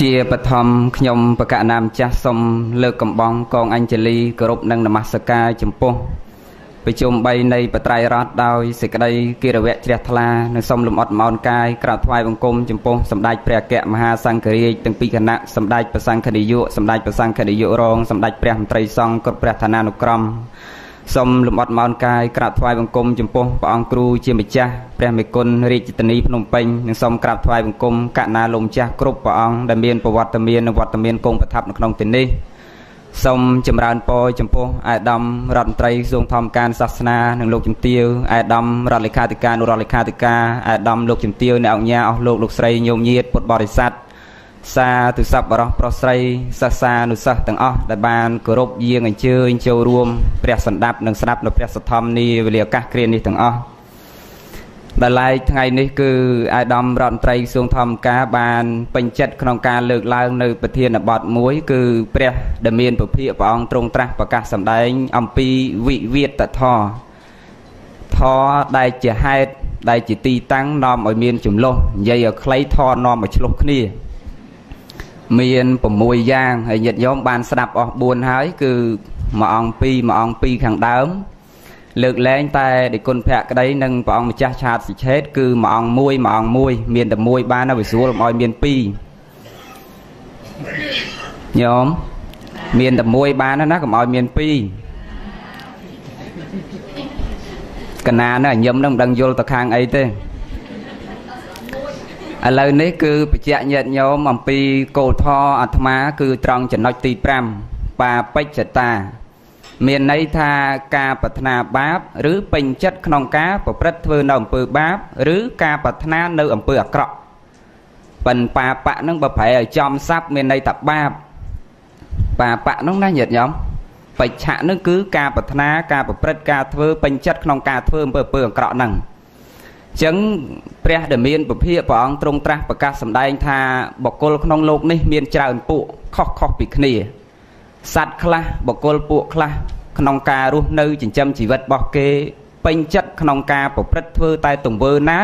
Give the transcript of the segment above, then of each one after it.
ជាបឋមខ្ញុំបកណាមចាស់សូមលើកកំបងកងអញ្ជលីគោរពនិងនមស្ការចំពោះប្រជុំ3នៃបត្រៃរតដោយសេចក្តីគិរវៈជ្រះថ្លានិងសូមលំអត់មោនកាយក្រាបថ្វាយបង្គំចំពោះសម្ដេចព្រះអគ្គមហាសង្ឃរាជទាំងពីរគណៈសម្ដេចព្រះសង្ឃនាយកសម្ដេចព្រះសង្ឃនាយករងសម្ដេចព្រះមន្ត្រីសង្ឃគ្រប់ព្រះឋានានុក្រម សូមលំអត់មោនកាយក្រាបថ្វាយបង្គំចំពោះព្រះអង្គគ្រូជាម្ចាស់ព្រះមេគុណរាជធានីភ្នំពេញនិងសូមក្រាបថ្វាយបង្គំកណាលោកម្ចាស់គ្រប់ព្រះអង្គដែលមានប្រវត្តិមាននិងវត្តមានគង់ប្រថាប់នៅក្នុងទីនេះសូមចម្រើនពរចំពោះអាយដាមរដ្ឋមន្ត្រីក្រសួងធម្មការសាសនានិងលោកជំទាវអាយដាមរដ្ឋលេខាធិការនុរដ្ឋលេខាធិការអាយដាមលោកជំទាវអ្នកអង្គញាអស់លោកលោកស្រីញោមញាតពុទ្ធបរិស័ទ សាទុស័ព្ទបរោះប្រុសស្រីសិស្សានុសិស្សទាំងអស់ដែលបានគោរពយាងអញ្ជើញចូលរួមព្រះសន្តាប់និងស្ដាប់នៅព្រះសទ្ធំនីវេលាឱកាសគ្រានេះទាំងអស់ដែលឡែកថ្ងៃនេះគឺអាយដាមរដ្ឋមន្ត្រីក្រសួងធម្មការបានពេញចិត្តក្នុងការលើកឡើងនៅប្រធានបទមួយ គឺព្រះដែលមានពភាកព្រះអង្គទ្រង់ត្រាស់ប្រកាសសម្ដែង អំពីវិវាទធរធរដែលជាហេតុដែលជាទីតាំងនាំឲ្យមានចំលោះនិយាយឲ្យខ្លីធរនាំឲ្យឆ្លោះគ្នា មាន6យ៉ាងហើយញាតិញោមបានស្ដាប់អស់4ហើយគឺមួយអង្គ2មួយអង្គ2ខាងដើម លើកលែងតែដេគុណភក្តីនិងព្រះអង្គម្ចាស់ឆាតសិឆេតគឺមួយអង្គមួយមួយអង្គមួយមានតែមួយបានទៅស្រួលកុំឲ្យមាន2ញោមមានតែមួយបានណាកុំឲ្យមាន2កណានៅញឹមនឹងមិនដឹងយល់ទៅខាងអីទេ ឥឡូវនេះគឺបច្ចៈញាតញោមអំពីគោលធម៌អាត្មា គឺត្រង់ចំណុចទី5បាបិច្ចតា មានន័យថាការប្រាថ្នាបាប ឬពេញចិត្តក្នុងការប្រព្រឹត្តធ្វើនៅអំពើបាប ឬការប្រាថ្នានៅអំពើអាក្រក់ប៉ិនបាបៈនឹងបើប្រែឲ្យចំស័ព្ទមានន័យថាបាបបាបៈនោះណាញាតិញោមបច្ចៈនឹងគឺការប្រាថ្នាការប្រព្រឹត្តការធ្វើពេញចិត្តក្នុងការធ្វើអំពើអំពើអាក្រក់ហ្នឹង ចឹងព្រះដែលមានពភាកព្រះអង្គទ្រង់ត្រាស់ប្រកាសសម្ដែងថាបកគលក្នុងលោកនេះមានច្រើនពួកខុសខុសពីគ្នាសัตว์ខ្លះបកគលពួកខ្លះក្នុងការរស់នៅចិញ្ចឹមជីវិតរបស់គេពេញចិត្តក្នុងការប្រព្រឹត្តធ្វើតែទង្វើណា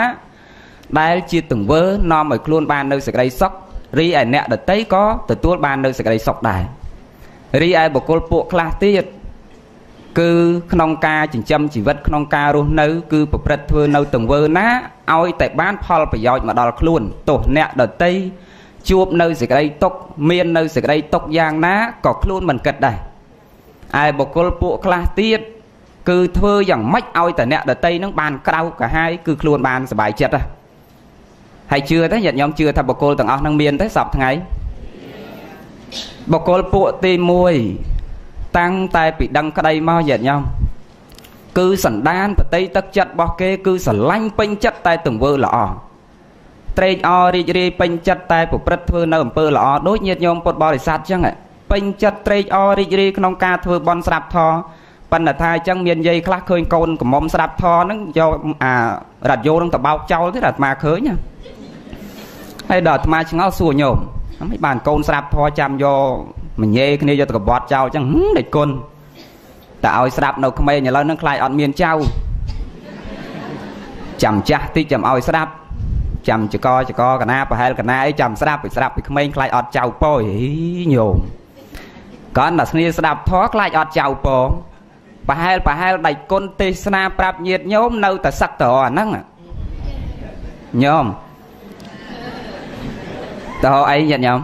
ដែលជាទង្វើនាំឲ្យខ្លួនបាននៅសេចក្តីសុខរីឯអ្នកដតីក៏ទទួលបាននៅសេចក្តីសុខដែររីឯបកគលពួកខ្លះទៀត គឺក្នុងការចិញ្ចឹមជីវិតក្នុងការរស់នៅ គឺប្រព្រឹត្តធ្វើនៅទង្វើណាឲ្យតែបានផលប្រយោជន៍មកដល់ខ្លួនទោះអ្នកដតីជួបនៅសេចក្តីទុកមាននៅសេចក្តីទុកយ៉ាងណាក៏ខ្លួនមិនគិតដែរឯបុគ្គលពួកខ្លះទៀតគឺធ្វើយ៉ាងម៉េចឲ្យតែអ្នកដតីនឹងបានក្រៅកាហាយគឺខ្លួនបានសុបាយចិត្តហើយជឿទេញាតិញោមជឿថាបុគ្គលទាំងអស់នឹងមានទេសពថ្ងៃបុគ្គលពួកទី1 តាំងតែពីដឹងក្តីមកញាតិញោមគឺសន្តានបតីទឹកចិត្តរបស់គេ គឺស្រឡាញ់ពេញចិត្តតែទង្វើល្អត្រេកអររីករាយពេញចិត្តតែប្រព្រឹត្តធ្វើនៅអំពើល្អដូចញាតិញោមពុទ្ធបរិស័ទចឹងពេញចិត្តត្រេកអររីករាយក្នុងការធ្វើបន់ស្រាប់ធរប៉ុន្តែថាអញ្ចឹងមានយាយខ្លះឃើញកូនកំមុំស្ដាប់ធរហ្នឹងយកអារ៉ាឌីយ៉ូនឹងទៅបោកចោលទៀតអាត្មាឃើញហើយដល់អាត្មាឆ្ងល់សួរញោមមិនបានកូនស្ដាប់ធរចាំយក ម្ញេគ្នាយកទៅកបត់ចោលអញ្ចឹងដេចគុណតែឲ្យស្ដាប់នៅក្មេងឥឡូវហ្នឹងខ្លាចអត់មានចៅចាំចាស់តិចចាំឲ្យស្ដាប់ចាំចកចកកណាប្រហែលកណាអីចាំស្ដាប់ពីស្ដាប់ពីក្មេងខ្លាចអត់ចៅពោយញោមកាន់តែស្នៀស្ដាប់ធေါ်ខ្លាចអត់ចៅពោប្រហែលប្រហែលដៃគុណទេសនាប្រាប់ញាតញោមនៅតែសឹកតរអាហ្នឹងញោមតើអីញាតញោម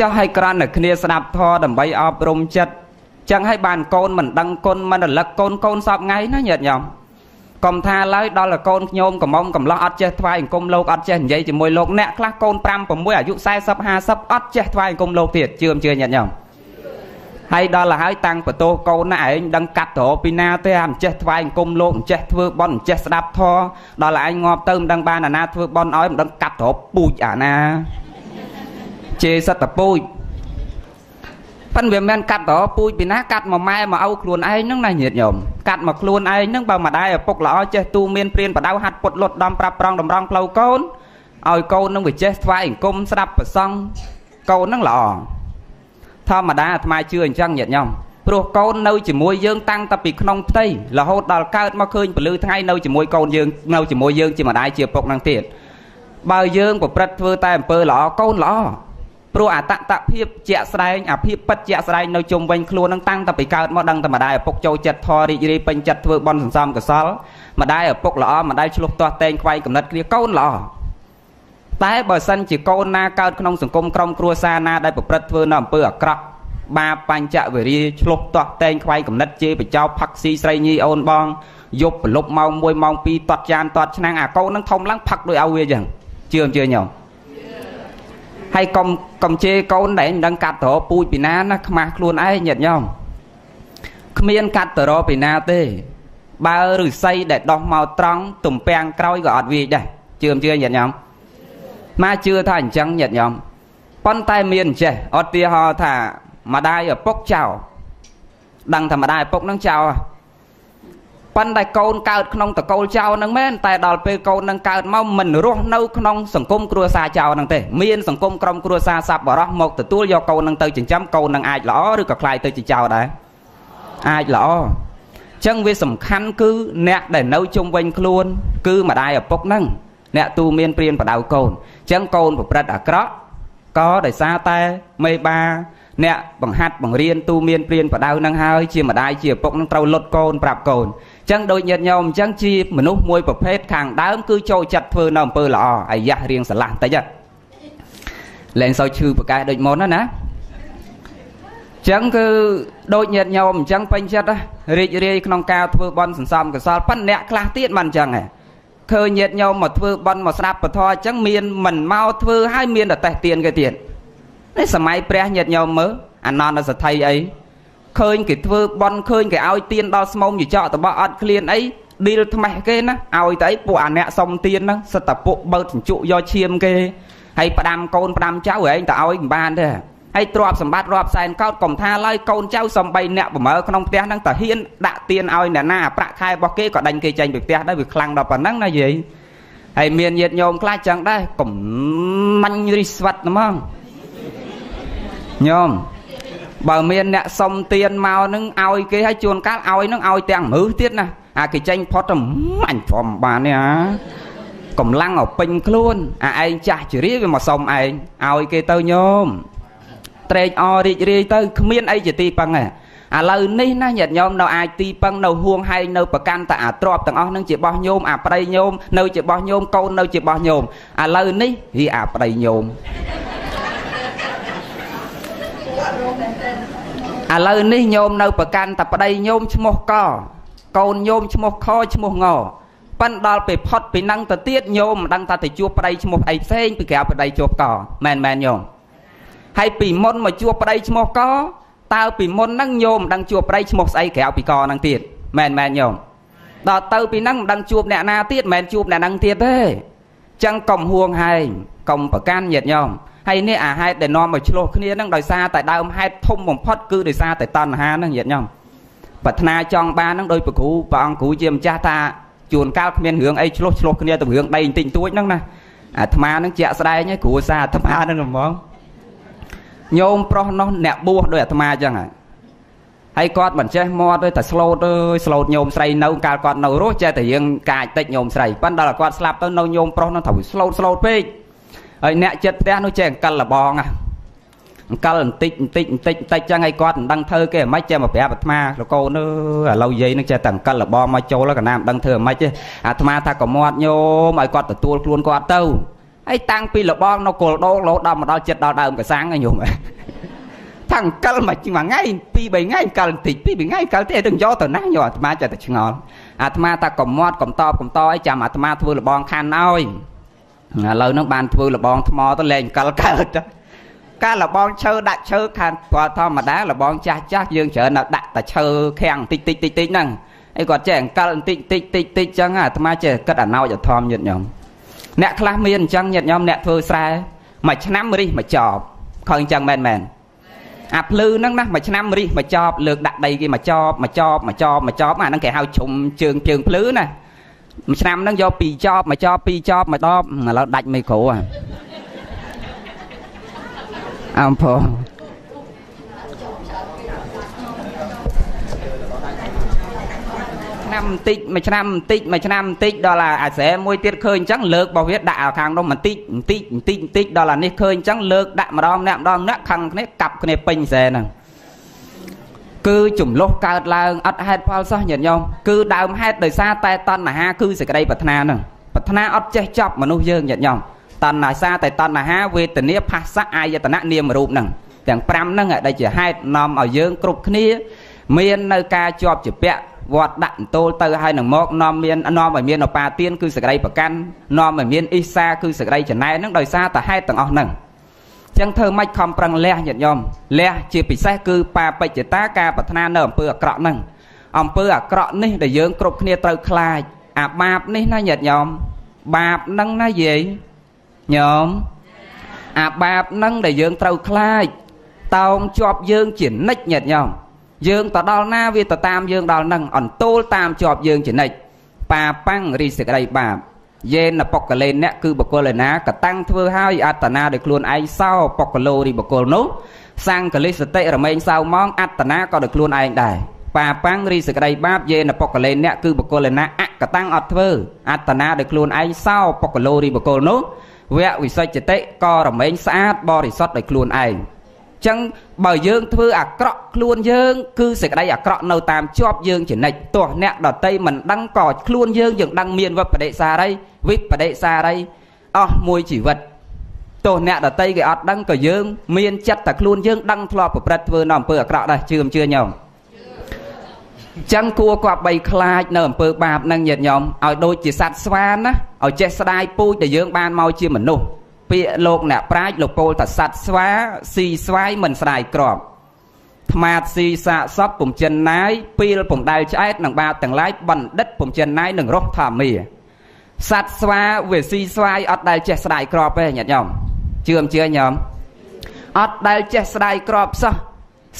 ចោះឲ្យក្រាន់តែគ្នាស្ដាប់ធေါ်ដើម្បីអប់រំចិត្តចឹងឲ្យបានកូនមិនដឹងគុណមិនរលឹកកូនកូនសពថ្ងៃណាញាតញោមកុំថាឡើយដល់តែកូនញោមកំមុំកំឡោះអត់ចេះថ្វាយអង្គមលោកអត់ចេះនិយាយជាមួយលោកអ្នកខ្លះកូន5 6អាយុ40 50អត់ចេះថ្វាយអង្គមលោកទៀតជឿមជឿញាតិញោមហើយដល់ទៅហើយតាំងបន្ទោសកូនណាឯងដឹងកាត់ត្រពីណាទេអាមិនចេះថ្វាយអង្គមលោកមិនចេះធ្វើបន់មិនចេះស្ដាប់ធម៌ដល់តែឯងងាប់ទៅមិនដឹងបានអាណាធ្វើបន់ឲ្យមិនដឹងកាត់ត្រពូជអាណា ជេសិតតពូជប៉ិនវាមិនកាត់តពូជពីណាកាត់មកម៉ែមកឪខ្លួនឯងហ្នឹងណាញាតិញោមកាត់មកខ្លួនឯងហ្នឹងបើម្ដាយឪពុកល្អចេះទូមានព្រានបដៅហាត់ពុតលុតដំប្រាប់ប្រងតម្រង់ផ្លូវកូនឲ្យកូននឹងវាចេះថ្វាយអង្គមស្ដាប់ប្រសង់កូនហ្នឹងល្អធម្មតាអាត្មាជឿអញ្ចឹងញាតិញោមព្រោះកូននៅជាមួយយើងតាំងតែពីក្នុងផ្ទៃរហូតដល់កើតមកឃើញពលឺថ្ងៃនៅជាមួយកូនយើងនៅជាមួយយើងជាម្ដាយជាឪពុកហ្នឹងទៀតបើយើងប្រព្រឹត្តធ្វើតែអំពើល្អកូនល្អ ព្រោះអតតភាពជាក់ស្ដែងអាភាពពិតជាក់ស្ដែងនៅជុំវិញខ្លួននឹងតាំងតែពីកើតមកដឹងតែម្ដាយឪពុកចូលចិត្តធររីករាយពេញចិត្តធ្វើបន់សន្សំកុសលម្ដាយឪពុកល្អម្ដាយឆ្លោះទាស់តែងខ្វាយកំណត់គ្នាកូនល្អតែបើសិនជាកូនណាកើតក្នុងសង្គមក្រុមគ្រួសារណាដែលប្រព្រឹត្តធ្វើនៅអំពើអាក្រក់បាបញ្ចវេរាឆ្លោះទាស់តែងខ្វាយកំណត់ជេរបចោផឹកស៊ីស្រីញីអូនបងយប់ប្រលប់ម៉ោង1ម៉ោង2តត់ចានតត់ឆ្នាំងអាកូននឹងធំឡើងផឹកដោយឲ្យវាចឹងជឿអញ្ជើញញោម ហើយកុំកុំជេរកូនដែលមិនដឹងកាត់ត្រពូជពីណាណាខ្មាស់ខ្លួនឯងញាតិញោមគ្មានកាត់ត្រពីណាទេ បើឫស្សីដែលដោះមកត្រង់ទំពាំងក្រោយក៏អត់វាយដែរជឿមិនជឿញាតិញោមមកជឿថាអញ្ចឹងញាតិញោមប៉ុន្តែមានចេះអត់ទាហរណ៍ថាម្ដាយឪពុកចៅដឹងថាម្ដាយឪពុកនឹងចៅ ប៉ុន្តែកូនកើតក្នុងតកូលចៅនឹងមែនតែដល់ពេលកូននឹងកើតមកមិនរស់នៅក្នុងសង្គមគ្រួសារចៅនឹងទេមានសង្គមក្រុមគ្រួសារសប្បុរសមកទទួលយកកូននឹងទៅចិញ្ចឹមកូននឹងអាចល្អឬក៏ខ្លាយទៅជាចៅដែរអាចល្អអញ្ចឹងវាសំខាន់គឺអ្នកដែលនៅជុំវិញខ្លួន គឺម្ដាយឪពុកនឹងអ្នកទូមានព្រានបដៅកូនអញ្ចឹងកូនប្រព្រឹត្តអាក្រក់ក៏ដោយសារតែមេបា អ្នកបង្ហាត់បង្រៀនទូមានព្រានបដៅនឹងហើយជាម្ដាយជាឪពុកនឹងត្រូវលុតកូនប្រាប់កូន ចឹងដូចញាតិញោមអញ្ចឹងជាមនុស្សមួយប្រភេទខាងដើមគឺចូលចិត្តធ្វើនៅអំពើល្អអាយ៉ាស់រៀងស្រឡះបន្តិចលែងសូវឈឺប្រកែកដូចមុនណាណាចឹងគឺដូចញាតិញោមអញ្ចឹងពេញចិត្តរីករាយក្នុងការធ្វើបន់សន្សំកុសលប៉ុន្តែអ្នកខ្លះទៀតមិនអញ្ចឹងហ៎ឃើញញាតិញោមមកធ្វើបន់មកស្ដាប់ពធអញ្ចឹងមានមិនមកធ្វើឲ្យមានតែតេះទៀនគេទៀតនេះសម័យព្រះញាតិញោមមើលអនន្តសទ្ធិអី ឃើញគេធ្វើបន់ឃើញគេឲ្យទៀនដល់ស្មុំយចកតបអត់ឃ្លានអីឌីលថ្មេះគេណាឲ្យតែអីពួកអាអ្នកសុំទៀនហ្នឹងសិតតែពួកបើកជញ្ជក់យកឈាមគេហើយផ្ដាំកូនផ្ដាំចៅឯងទៅឲ្យមិនបានទេហើយទ្រព្យសម្បត្តិរាប់សែនកោតកុំថាឡើយកូនចៅសំបីអ្នកប្រមើក្នុងផ្ទះហ្នឹងតាហ៊ានដាក់ទៀនឲ្យអ្នកណាប្រាក់ខែរបស់គេក៏ដេញគេចេញពីផ្ទះដែរវាខ្លាំងដល់ប៉ុណ្ណឹងណាយាយហើយមានញាតញោមខ្លះចឹងដែរកំមាញ់រិះស្វិតហ្មងញោម បើមានអ្នកសុំទៀនមកនឹងឲ្យគេឲ្យជួនកាលឲ្យនឹងឲ្យទាំងមើសទៀតណាអាគេចេញផុតទៅអញព្រមបាននេះអាកំឡាំងឲ្យពេញខ្លួនអាឯងចាស់ជ្រាវាមកសុំឯងឲ្យគេទៅញោមត្រេកអររីករាយទៅគ្មានអីជាទីពឹងទេឥឡូវនេះណាញាតិញោមនៅអាចទីពឹងនៅហួងហែងនៅប្រកាន់តែអាទ្របទាំងអស់នឹងជាបោះញោមអាប្តីញោមនៅជាបោះញោមកូននៅជាបោះញោមឥឡូវនេះវាអាប្តីញោម ឥឡូវនេះញោមនៅប្រកាន់តែប្តីញោមឈ្មោះកកូនញោមឈ្មោះខឈ្មោះងប៉ិនដល់ពេលផុតពីនឹងទៅទៀតញោមមិនដឹងថាទៅជួបប្តីឈ្មោះអីផ្សេងពីក្រៅប្តីជួបកមែនមែនញោមហើយពីមុនមកជួបប្តីឈ្មោះកតើពីមុនហ្នឹងញោមមិនដឹងជួបប្តីឈ្មោះស្អីក្រៅពីកហ្នឹងទៀតមែនមែនញោមដល់ទៅពីហ្នឹងមិនដឹងជួបអ្នកណាទៀតមិនមែនជួបអ្នកហ្នឹងទៀតទេចឹងកុំហួងហែងកុំប្រកាន់ញាតញោម ហើយនេះអាហេតុដែលនាំមកឆ្លោះគ្នានឹងដោយសារតែដើមហេតុធំបំផុតគឺដោយសារតែតណ្ហានឹងញាតិញោមប្រាថ្នាចង់បាននឹងដោយព្រះគ្រូព្រះអង្គគ្រូជាម្ចាស់ថាជួនកាលគ្មានរឿងអីឆ្លោះឆ្លោះគ្នាទៅរឿងដីបន្តិចតួចហ្នឹងណាអាត្មានឹងជាក់ស្ដែងឯងគ្រូសាអាត្មានឹងហ្មងញោមប្រុសនោះអ្នកបួសដោយអាត្មាអញ្ចឹងហើយហើយគាត់មិនចេះមាត់ទេតែស្លូតអើយស្លូតញោមស្រីនៅកាលគាត់នៅរស់ចេះតែយើងកាចតិចញោមស្រីប៉ុន្តែដល់គាត់ស្លាប់ទៅនៅញោមប្រុសនោះត្រូវស្លូតស្លូតពេក ហើយអ្នកចិត្តផ្ទះនោះចេះអង្កលលបងហ่ะអង្កលបន្តិចបន្តិចបន្តិចបន្តិចចឹងឲ្យគាត់មិនដឹងធ្វើគេមិនចេះមកប្រាប់អាត្មាលកូនអើឥឡូវយាយនឹងចេះតែអង្កលលបងមកចូលកណាមិនដឹងធ្វើមិនទេអាត្មាថាកុំមាត់ញោមឲ្យគាត់ទទួលខ្លួនគាត់ទៅហើយតាំងពីលបងនៅគល់ដោរហូតដល់មកដល់ចិត្តដល់ដើមកសាំងញោមថាអង្កលមកមួយថ្ងៃពីរបីថ្ងៃអង្កលបន្តិចពីរបីថ្ងៃអង្កលទេទៅយកទៅណាញោមអាត្មាចេះតែឆ្ងល់អាត្មាថាកុំមាត់កុំតបកុំតឲ្យចាំអាត្មាធ្វើលបងខាន់ឲ្យ ឥឡូវហ្នឹងបានធ្វើលបងថ្មទៅលែងកលកើតការលបងឈើដាក់ឈើខាងគាត់ធម្មតាលបងចាស់ចាស់យើងច្រើនតែដាក់តែឈើខាំងតិចតិចតិចតិចហ្នឹងអីគាត់ចេះអង្កលបន្តិចតិចតិចតិចចឹងអាត្មាចេះគិតអណោចអធមញាតញោមអ្នកខ្លះមានអញ្ចឹងញាតញោមអ្នកធ្វើស្រែមួយឆ្នាំរិះមួយចប់ឃើញអញ្ចឹងមែនមែនអាភ្លឺហ្នឹងណាមួយឆ្នាំរិះមួយចប់លើកដាក់ដីគេមួយចប់មួយចប់មួយចប់មួយចប់អាហ្នឹងគេហៅជ្រុំជើងជើងភ្លឺណា មួយឆ្នាំហ្នឹងយកពីរចប់មួយចប់ពីរចប់មួយដបឥឡូវដាច់មីក្រូអំផឆ្នាំបន្តិចមួយឆ្នាំបន្តិចមួយឆ្នាំបន្តិចដល់អាស្រែមួយទៀតឃើញអញ្ចឹងលើករបស់វាដាក់ខាងនោះបន្តិចបន្តិចបន្តិចបន្តិចដល់អានេះឃើញអញ្ចឹងលើកដាក់ម្ដងម្នាក់ម្ដងម្នាក់ខឹងគ្នាកាប់គ្នាពេញស្រែហ្នឹង គឺចំលោះកើតឡើងអត់ហេតុផលសោះញាតិញោមគឺដើមហេតុដោយសារតែតណ្ហាគឺសេចក្តីប្រាថ្នាហ្នឹងប្រាថ្នាអត់ចេះចប់មនុស្សយើងញាតិញោមតណ្ហាតែតណ្ហាវេទនាផាសៈអាយតនៈនាមរូបហ្នឹងទាំង5ហ្នឹងដែលជាហេតុនាំឲ្យយើងគ្រប់គ្នា មាននៅការជាប់ជាពាក់វត្តដាក់អន្តោលទៅហើយនឹងមកនាំមាននាំឲ្យមានអបាទានគឺសក្តីប្រកាន់នាំឲ្យមានអ៊ីសាគឺសក្តីចំណែនហ្នឹងដោយសារតែហេតុទាំងអស់ហ្នឹង ចឹងធ្វើម៉េចខំប្រឹងលះញាតិញោមលះជាពិសេសគឺបាបច្ចតាការប្រាថ្នានៅអំពើអាក្រក់ហ្នឹងអំពើអាក្រក់នេះដែលយើងគ្រប់គ្នាត្រូវខ្លាចអាបាបនេះណាញាតិញោមបាបហ្នឹងណាយាយញោមអាបាបហ្នឹងដែលយើងត្រូវខ្លាចតោងជាប់យើងជានិច្ចញាតិញោមយើងទៅដល់ណាវាទៅតាមយើងដល់នឹងអន្ទូលតាមជាប់យើងជានិច្ចបាប៉ាំងរីសេចក្តីបាប យេនបុគ្គលេអ្នកគឺបុគ្គលណាកតាំងធ្វើឲ្យអត្តនាដោយខ្លួនឯងសោបុគ្គលោរីបុគ្គលនោះសង្កលិសតិរមែងសៅម៉ងអត្តនាក៏ដោយខ្លួនឯងដែរបាប៉ាំងរីសេចក្តីបាបយេនបុគ្គលេអ្នកគឺបុគ្គលណាអកតាំងអត់ធ្វើអត្តនាដោយខ្លួនឯងសោបុគ្គលោរីបុគ្គលនោះវៈវិសុចតិក៏រមែងស្អាតបរិសុទ្ធដោយខ្លួនឯងចឹងបើយើងធ្វើអាក្រក់ខ្លួនយើង គឺសេចក្តីអាក្រក់នៅតាមជាប់យើងចនិចទោះអ្នកដតីមិនដឹងក៏ខ្លួនយើងយើងដឹងមានវិបដិសារី វិបដិសារីអស់មួយជីវិតទោះអ្នកដតីគេអត់ដឹងក៏យើងមានចិត្តតែខ្លួនយើងដឹងធ្លាប់ប្រព្រឹត្តធ្វើនៅអំពើអាក្រក់ដែរជឿមិនជឿញោមចឹងគួរគប្បីខ្លាចនៅអំពើបាបនឹងញាតិញោមឲ្យដូចជាសត្វស្វាណាឲ្យចេះស្ដាយពូជដែលយើងបានមកជាមនុស្សពាក្យលោកអ្នកប្រាជ្ញលោកពោលតសัตว์ស្វាស៊ីស្វាយមិនស្ដាយក្របថ្មាតស៊ីសាកសពពំចិនណាយពីលពំដែលឆ្អែតនឹងបាបទាំងឡាយបណ្ឌិតពំចិនណាយនឹងរស់ធម្មា សัตว์ស្វាវាស៊ីស្វាយអត់ដែលចេះស្ដាយក្របទេញាតិញោមជឿមជឿញោមអត់ដែលចេះស្ដាយក្របសោះ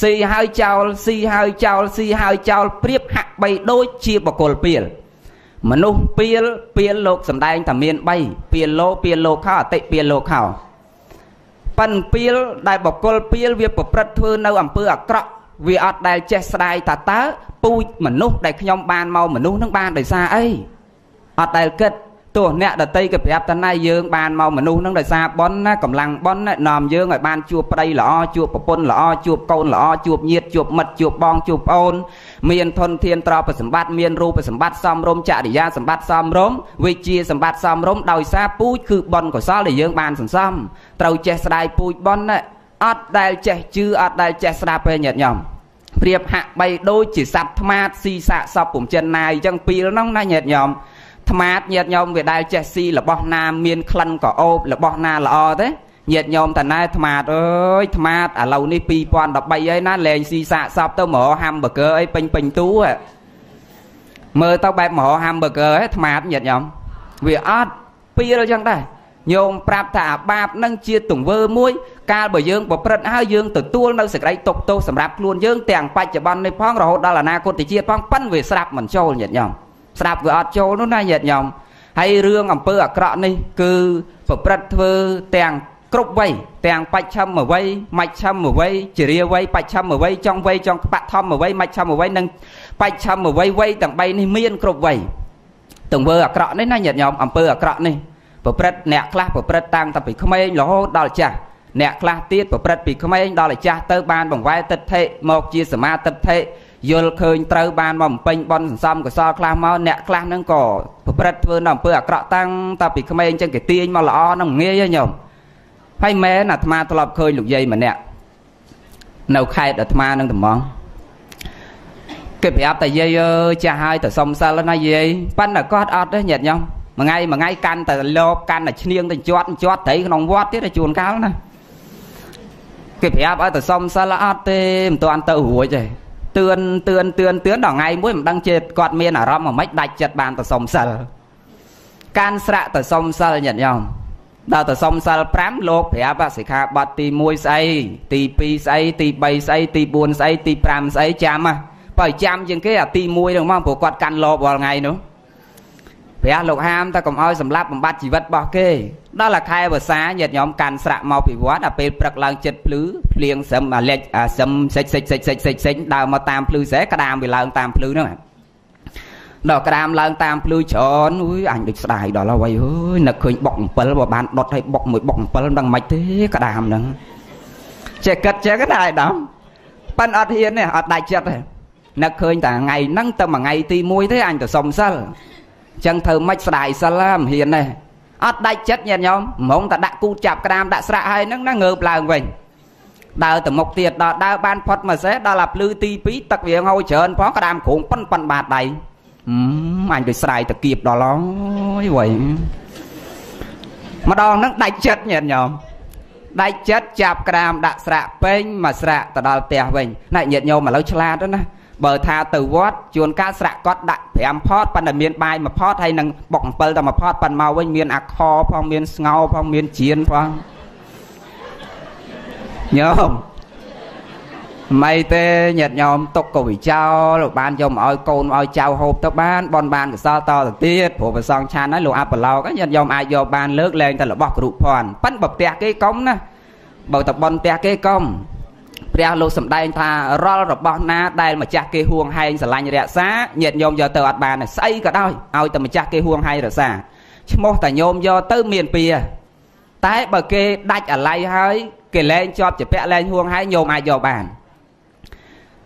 ស៊ីហើយចោលស៊ីហើយចោលស៊ីហើយចោលព្រៀបហាក់បីដូចជាបកុលពីលមនុស្សពៀលពៀលលោកសំដែងតែមាន3ពៀលលោពៀលលោកខោអតិពៀលលោកខោប៉ិនពៀលដែលបកុលពៀលវាប្រព្រឹត្តធ្វើនៅអំពើអាក្រក់វាអត់ដែលចេះស្ដាយតាតើពូជមនុស្សដែលខ្ញុំបានមកមនុស្សនឹងបានដោយសារអីអត់ដែលគិត ទោះអ្នកដតីក៏ប្រាប់តណៃយើងបានមកមនុស្សនឹងដោយសារប៉ុនណាកម្លាំងប៉ុនណានាំយើងឲ្យបានជួបប្តីល្អជួបប្រពន្ធល្អជួបកូនល្អជួបញាតិជួបមិត្តជួបបងជួបប្អូនមានធនធានទ្រព្យសម្បត្តិមានរូបសម្បត្តិសមរម្យចរិយាសម្បត្តិសមរម្យវិជ្ជាសម្បត្តិសមរម្យដោយសារពូជគឺប៉ុនកុសលដែលយើងបានសន្សំត្រូវចេះស្ដាយពូជប៉ុនណាអត់ដែលចេះជឿអត់ដែលចេះស្ដាប់ទេញាតិញោមព្រៀបហាក់បីដូចជាសត្វថ្មាតស៊ីសាកសពពុំចិនណាយអញ្ចឹងពីលហ្នឹងណាញាតិញោម ថ្មាតញាតញោមវាដែលចេះស៊ីរបស់ណាមានក្លិនក៏អូបរបស់ណាល្អទេញាតញោមតាណែថ្មាតអើយថ្មាតឥឡូវនេះ2013ហើយណាលែងស៊ីសាកសពទៅមករហាំប៊ឺហ្គឺអីពេញពេញទូមើលទៅបែបមករហាំប៊ឺហ្គឺហ៎ថ្មាតញាតញោមវាអត់ពីលចឹងដែរញោមប្រាប់ថាអាបាបនឹងជាទង្វើមួយ កាលបើយើងប្រព្រឹត្តហើយយើងទទួលនៅសេចក្តីទុកទោសសម្រាប់ខ្លួនយើងទាំងបច្ចុប្បន្ននេះផងរហូតដល់អនាគតជាតិផងប៉ិនវាស្រាប់មិនចូលញាតិញោម ស្ដាប់វាអត់ចូលនោះណាញាតិញោមហើយរឿងអំពើអាក្រក់នេះគឺប្រព្រឹត្តធ្វើទាំងគ្រប់វ័យទាំងបច្ឆិមវ័យមជ្ឈិមវ័យជារាវ័យបច្ឆិមវ័យចុងវ័យចុងបឋមវ័យមជ្ឈិមវ័យនិងបច្ឆិមវ័យវ័យទាំង3នេះមានគ្រប់វ័យទង្វើអាក្រក់នេះណាញាតិញោមអំពើអាក្រក់នេះប្រព្រឹត្តអ្នកខ្លះប្រព្រឹត្តតាំងតែពីក្មេងរហូតដល់ចាស់អ្នកខ្លះទៀតប្រព្រឹត្តពីក្មេងដល់ចាស់ទៅបានបង្វែរទិដ្ឋិមកជាសមាទិដ្ឋិ យល់ឃើញត្រូវបានមកបំពេញបន់សន្សំកុសលខ្លះមកអ្នកខ្លះហ្នឹងក៏ប្រព្រឹត្តធ្វើនៅអំពើអាក្រក់តាំងតាពីក្មេងអញ្ចឹងគេទាញមកល្អហ្នឹងងាយហ៎ញោមហើយមែនអាត្មាធ្លាប់ឃើញលោកយាយម្នាក់នៅខេត្តអាត្មានឹងត្មងគេប្រាប់តែយាយអើយចាស់ហើយទៅសុំសិលណាយាយប៉ិនតែគាត់អត់ទេញាតិញោមមួយថ្ងៃមួយថ្ងៃកាន់តែលោបកាន់តែឈ្នៀងទៅជាត់ជាប់ត្រីក្នុងវត្តទៀតជួនកាលណាគេប្រាប់ឲ្យទៅសុំសិលអត់ទេមិនទាន់ទៅរួចទេ ទឿនទឿនទឿនទឿនដល់ថ្ងៃមួយមិនដឹងជាគាត់មានអារម្មណ៍មិនដាច់ចិត្តបានទៅសុំសិលការស្រាក់ទៅសុំសិលញាតិញោមដល់ទៅសុំសិល5លោកប្រាប់សិក្ខាបទទី1ស្អីទី2ស្អីទី3ស្អីទី4ស្អីទី5ស្អីចាំហ៎បើចាំជាងគេអាទី1ហ្នឹងមកព្រោះគាត់កាន់លោបរាល់ថ្ងៃនោះ ព្រះលោកហាមតែកុំឲ្យសម្លាប់បំបត្តិជីវិតរបស់គេដល់អាខែវសាញាតិញោមកាន់ស្រាក់មកពីវត្តដល់ពេលព្រឹកឡើងចិត្តភ្លឺភ្លៀងសឹមអាលិចសឹមសិចសិចសិចសិចសិចសិចដើរមកតាមភ្លឺស្រែក្តាមវាឡើងតាមភ្លឺហ្នឹងដល់ក្តាមឡើងតាមភ្លឺច្រើនអុយអញដូចស្ដាយដល់ហើយអើយនឹកឃើញបុក7បើបានដុតឲ្យបុកមួយបុក7មិនដឹងមិនទេក្តាមហ្នឹងចេះគិតចេះក៏ដែរដំប៉ិនអត់ហ៊ានទេអត់ដាច់ចិត្តទេនឹកឃើញតែថ្ងៃហ្នឹងទៅមួយថ្ងៃទី1ទេអញទៅសុំសិលអញ្ចឹងធ្វើម៉េចស្ដាយសិលមិនហ៊ានទេអត់ដាច់ចិត្តញាតិញោមហ្មងតែដាក់គូតចាប់ក្តាមដាក់ស្រាក់ហើយហ្នឹងណាងើបឡើងវិញដើរទៅមុខទៀតដល់ដើរបានផុតមួយសេះដល់អាភ្លឺទី2ទឹកវាងហូរច្រើនផងក្តាមគ្រងប៉ុនប៉ុនបាតដៃអញដូចស្រ័យតាគៀបដល់ហើយវៃម្ដងហ្នឹងដាច់ចិត្តញាតិញោមដាច់ចិត្តចាប់ក្រាមដាក់ស្រាក់ពេញមកស្រាក់ទៅដល់ផ្ទះវិញណែញាតិញោមឥឡូវឆ្លាតទៅណា បើថាទៅវត្តជួនកាលស្រាក់គាត់ដាក់5ផតប៉ុន្តែមានបាយមួយផតហើយនឹងបុក7តែមួយផតប៉ុន្តែមកវិញមានអាខផងមានស្ងោផងមានជៀនផងញោមមិនទេញាតិញោមទុកក៏វិចោលបានយកមកឲ្យកូនឲ្យចៅហូបទៅបានបនបានកសលតទៅទៀតព្រោះប្រសងឆានហើយលោកអបឡោកញាតិញោមអាចយកបានលើកលែងតែរបស់គ្រូភ័ណ្ឌប៉ិនបើផ្ទះគេកុំណាបើតបនផ្ទះគេកុំ ព្រះលោកសម្ដែងថារាល់របស់ណាដែលម្ចាស់គេហួងហែងស្រឡាញ់រក្សាញាតិញោមយកទៅអត់បានស្អីក៏ដោយឲ្យតែម្ចាស់គេហួងហែងរក្សាឈ្មោះតែញោមយកទៅមានពីតែបើគេដាច់អាល័យហើយគេលែងជាប់ជាពាក់លែងហួងហែងញោមអាចយកបាន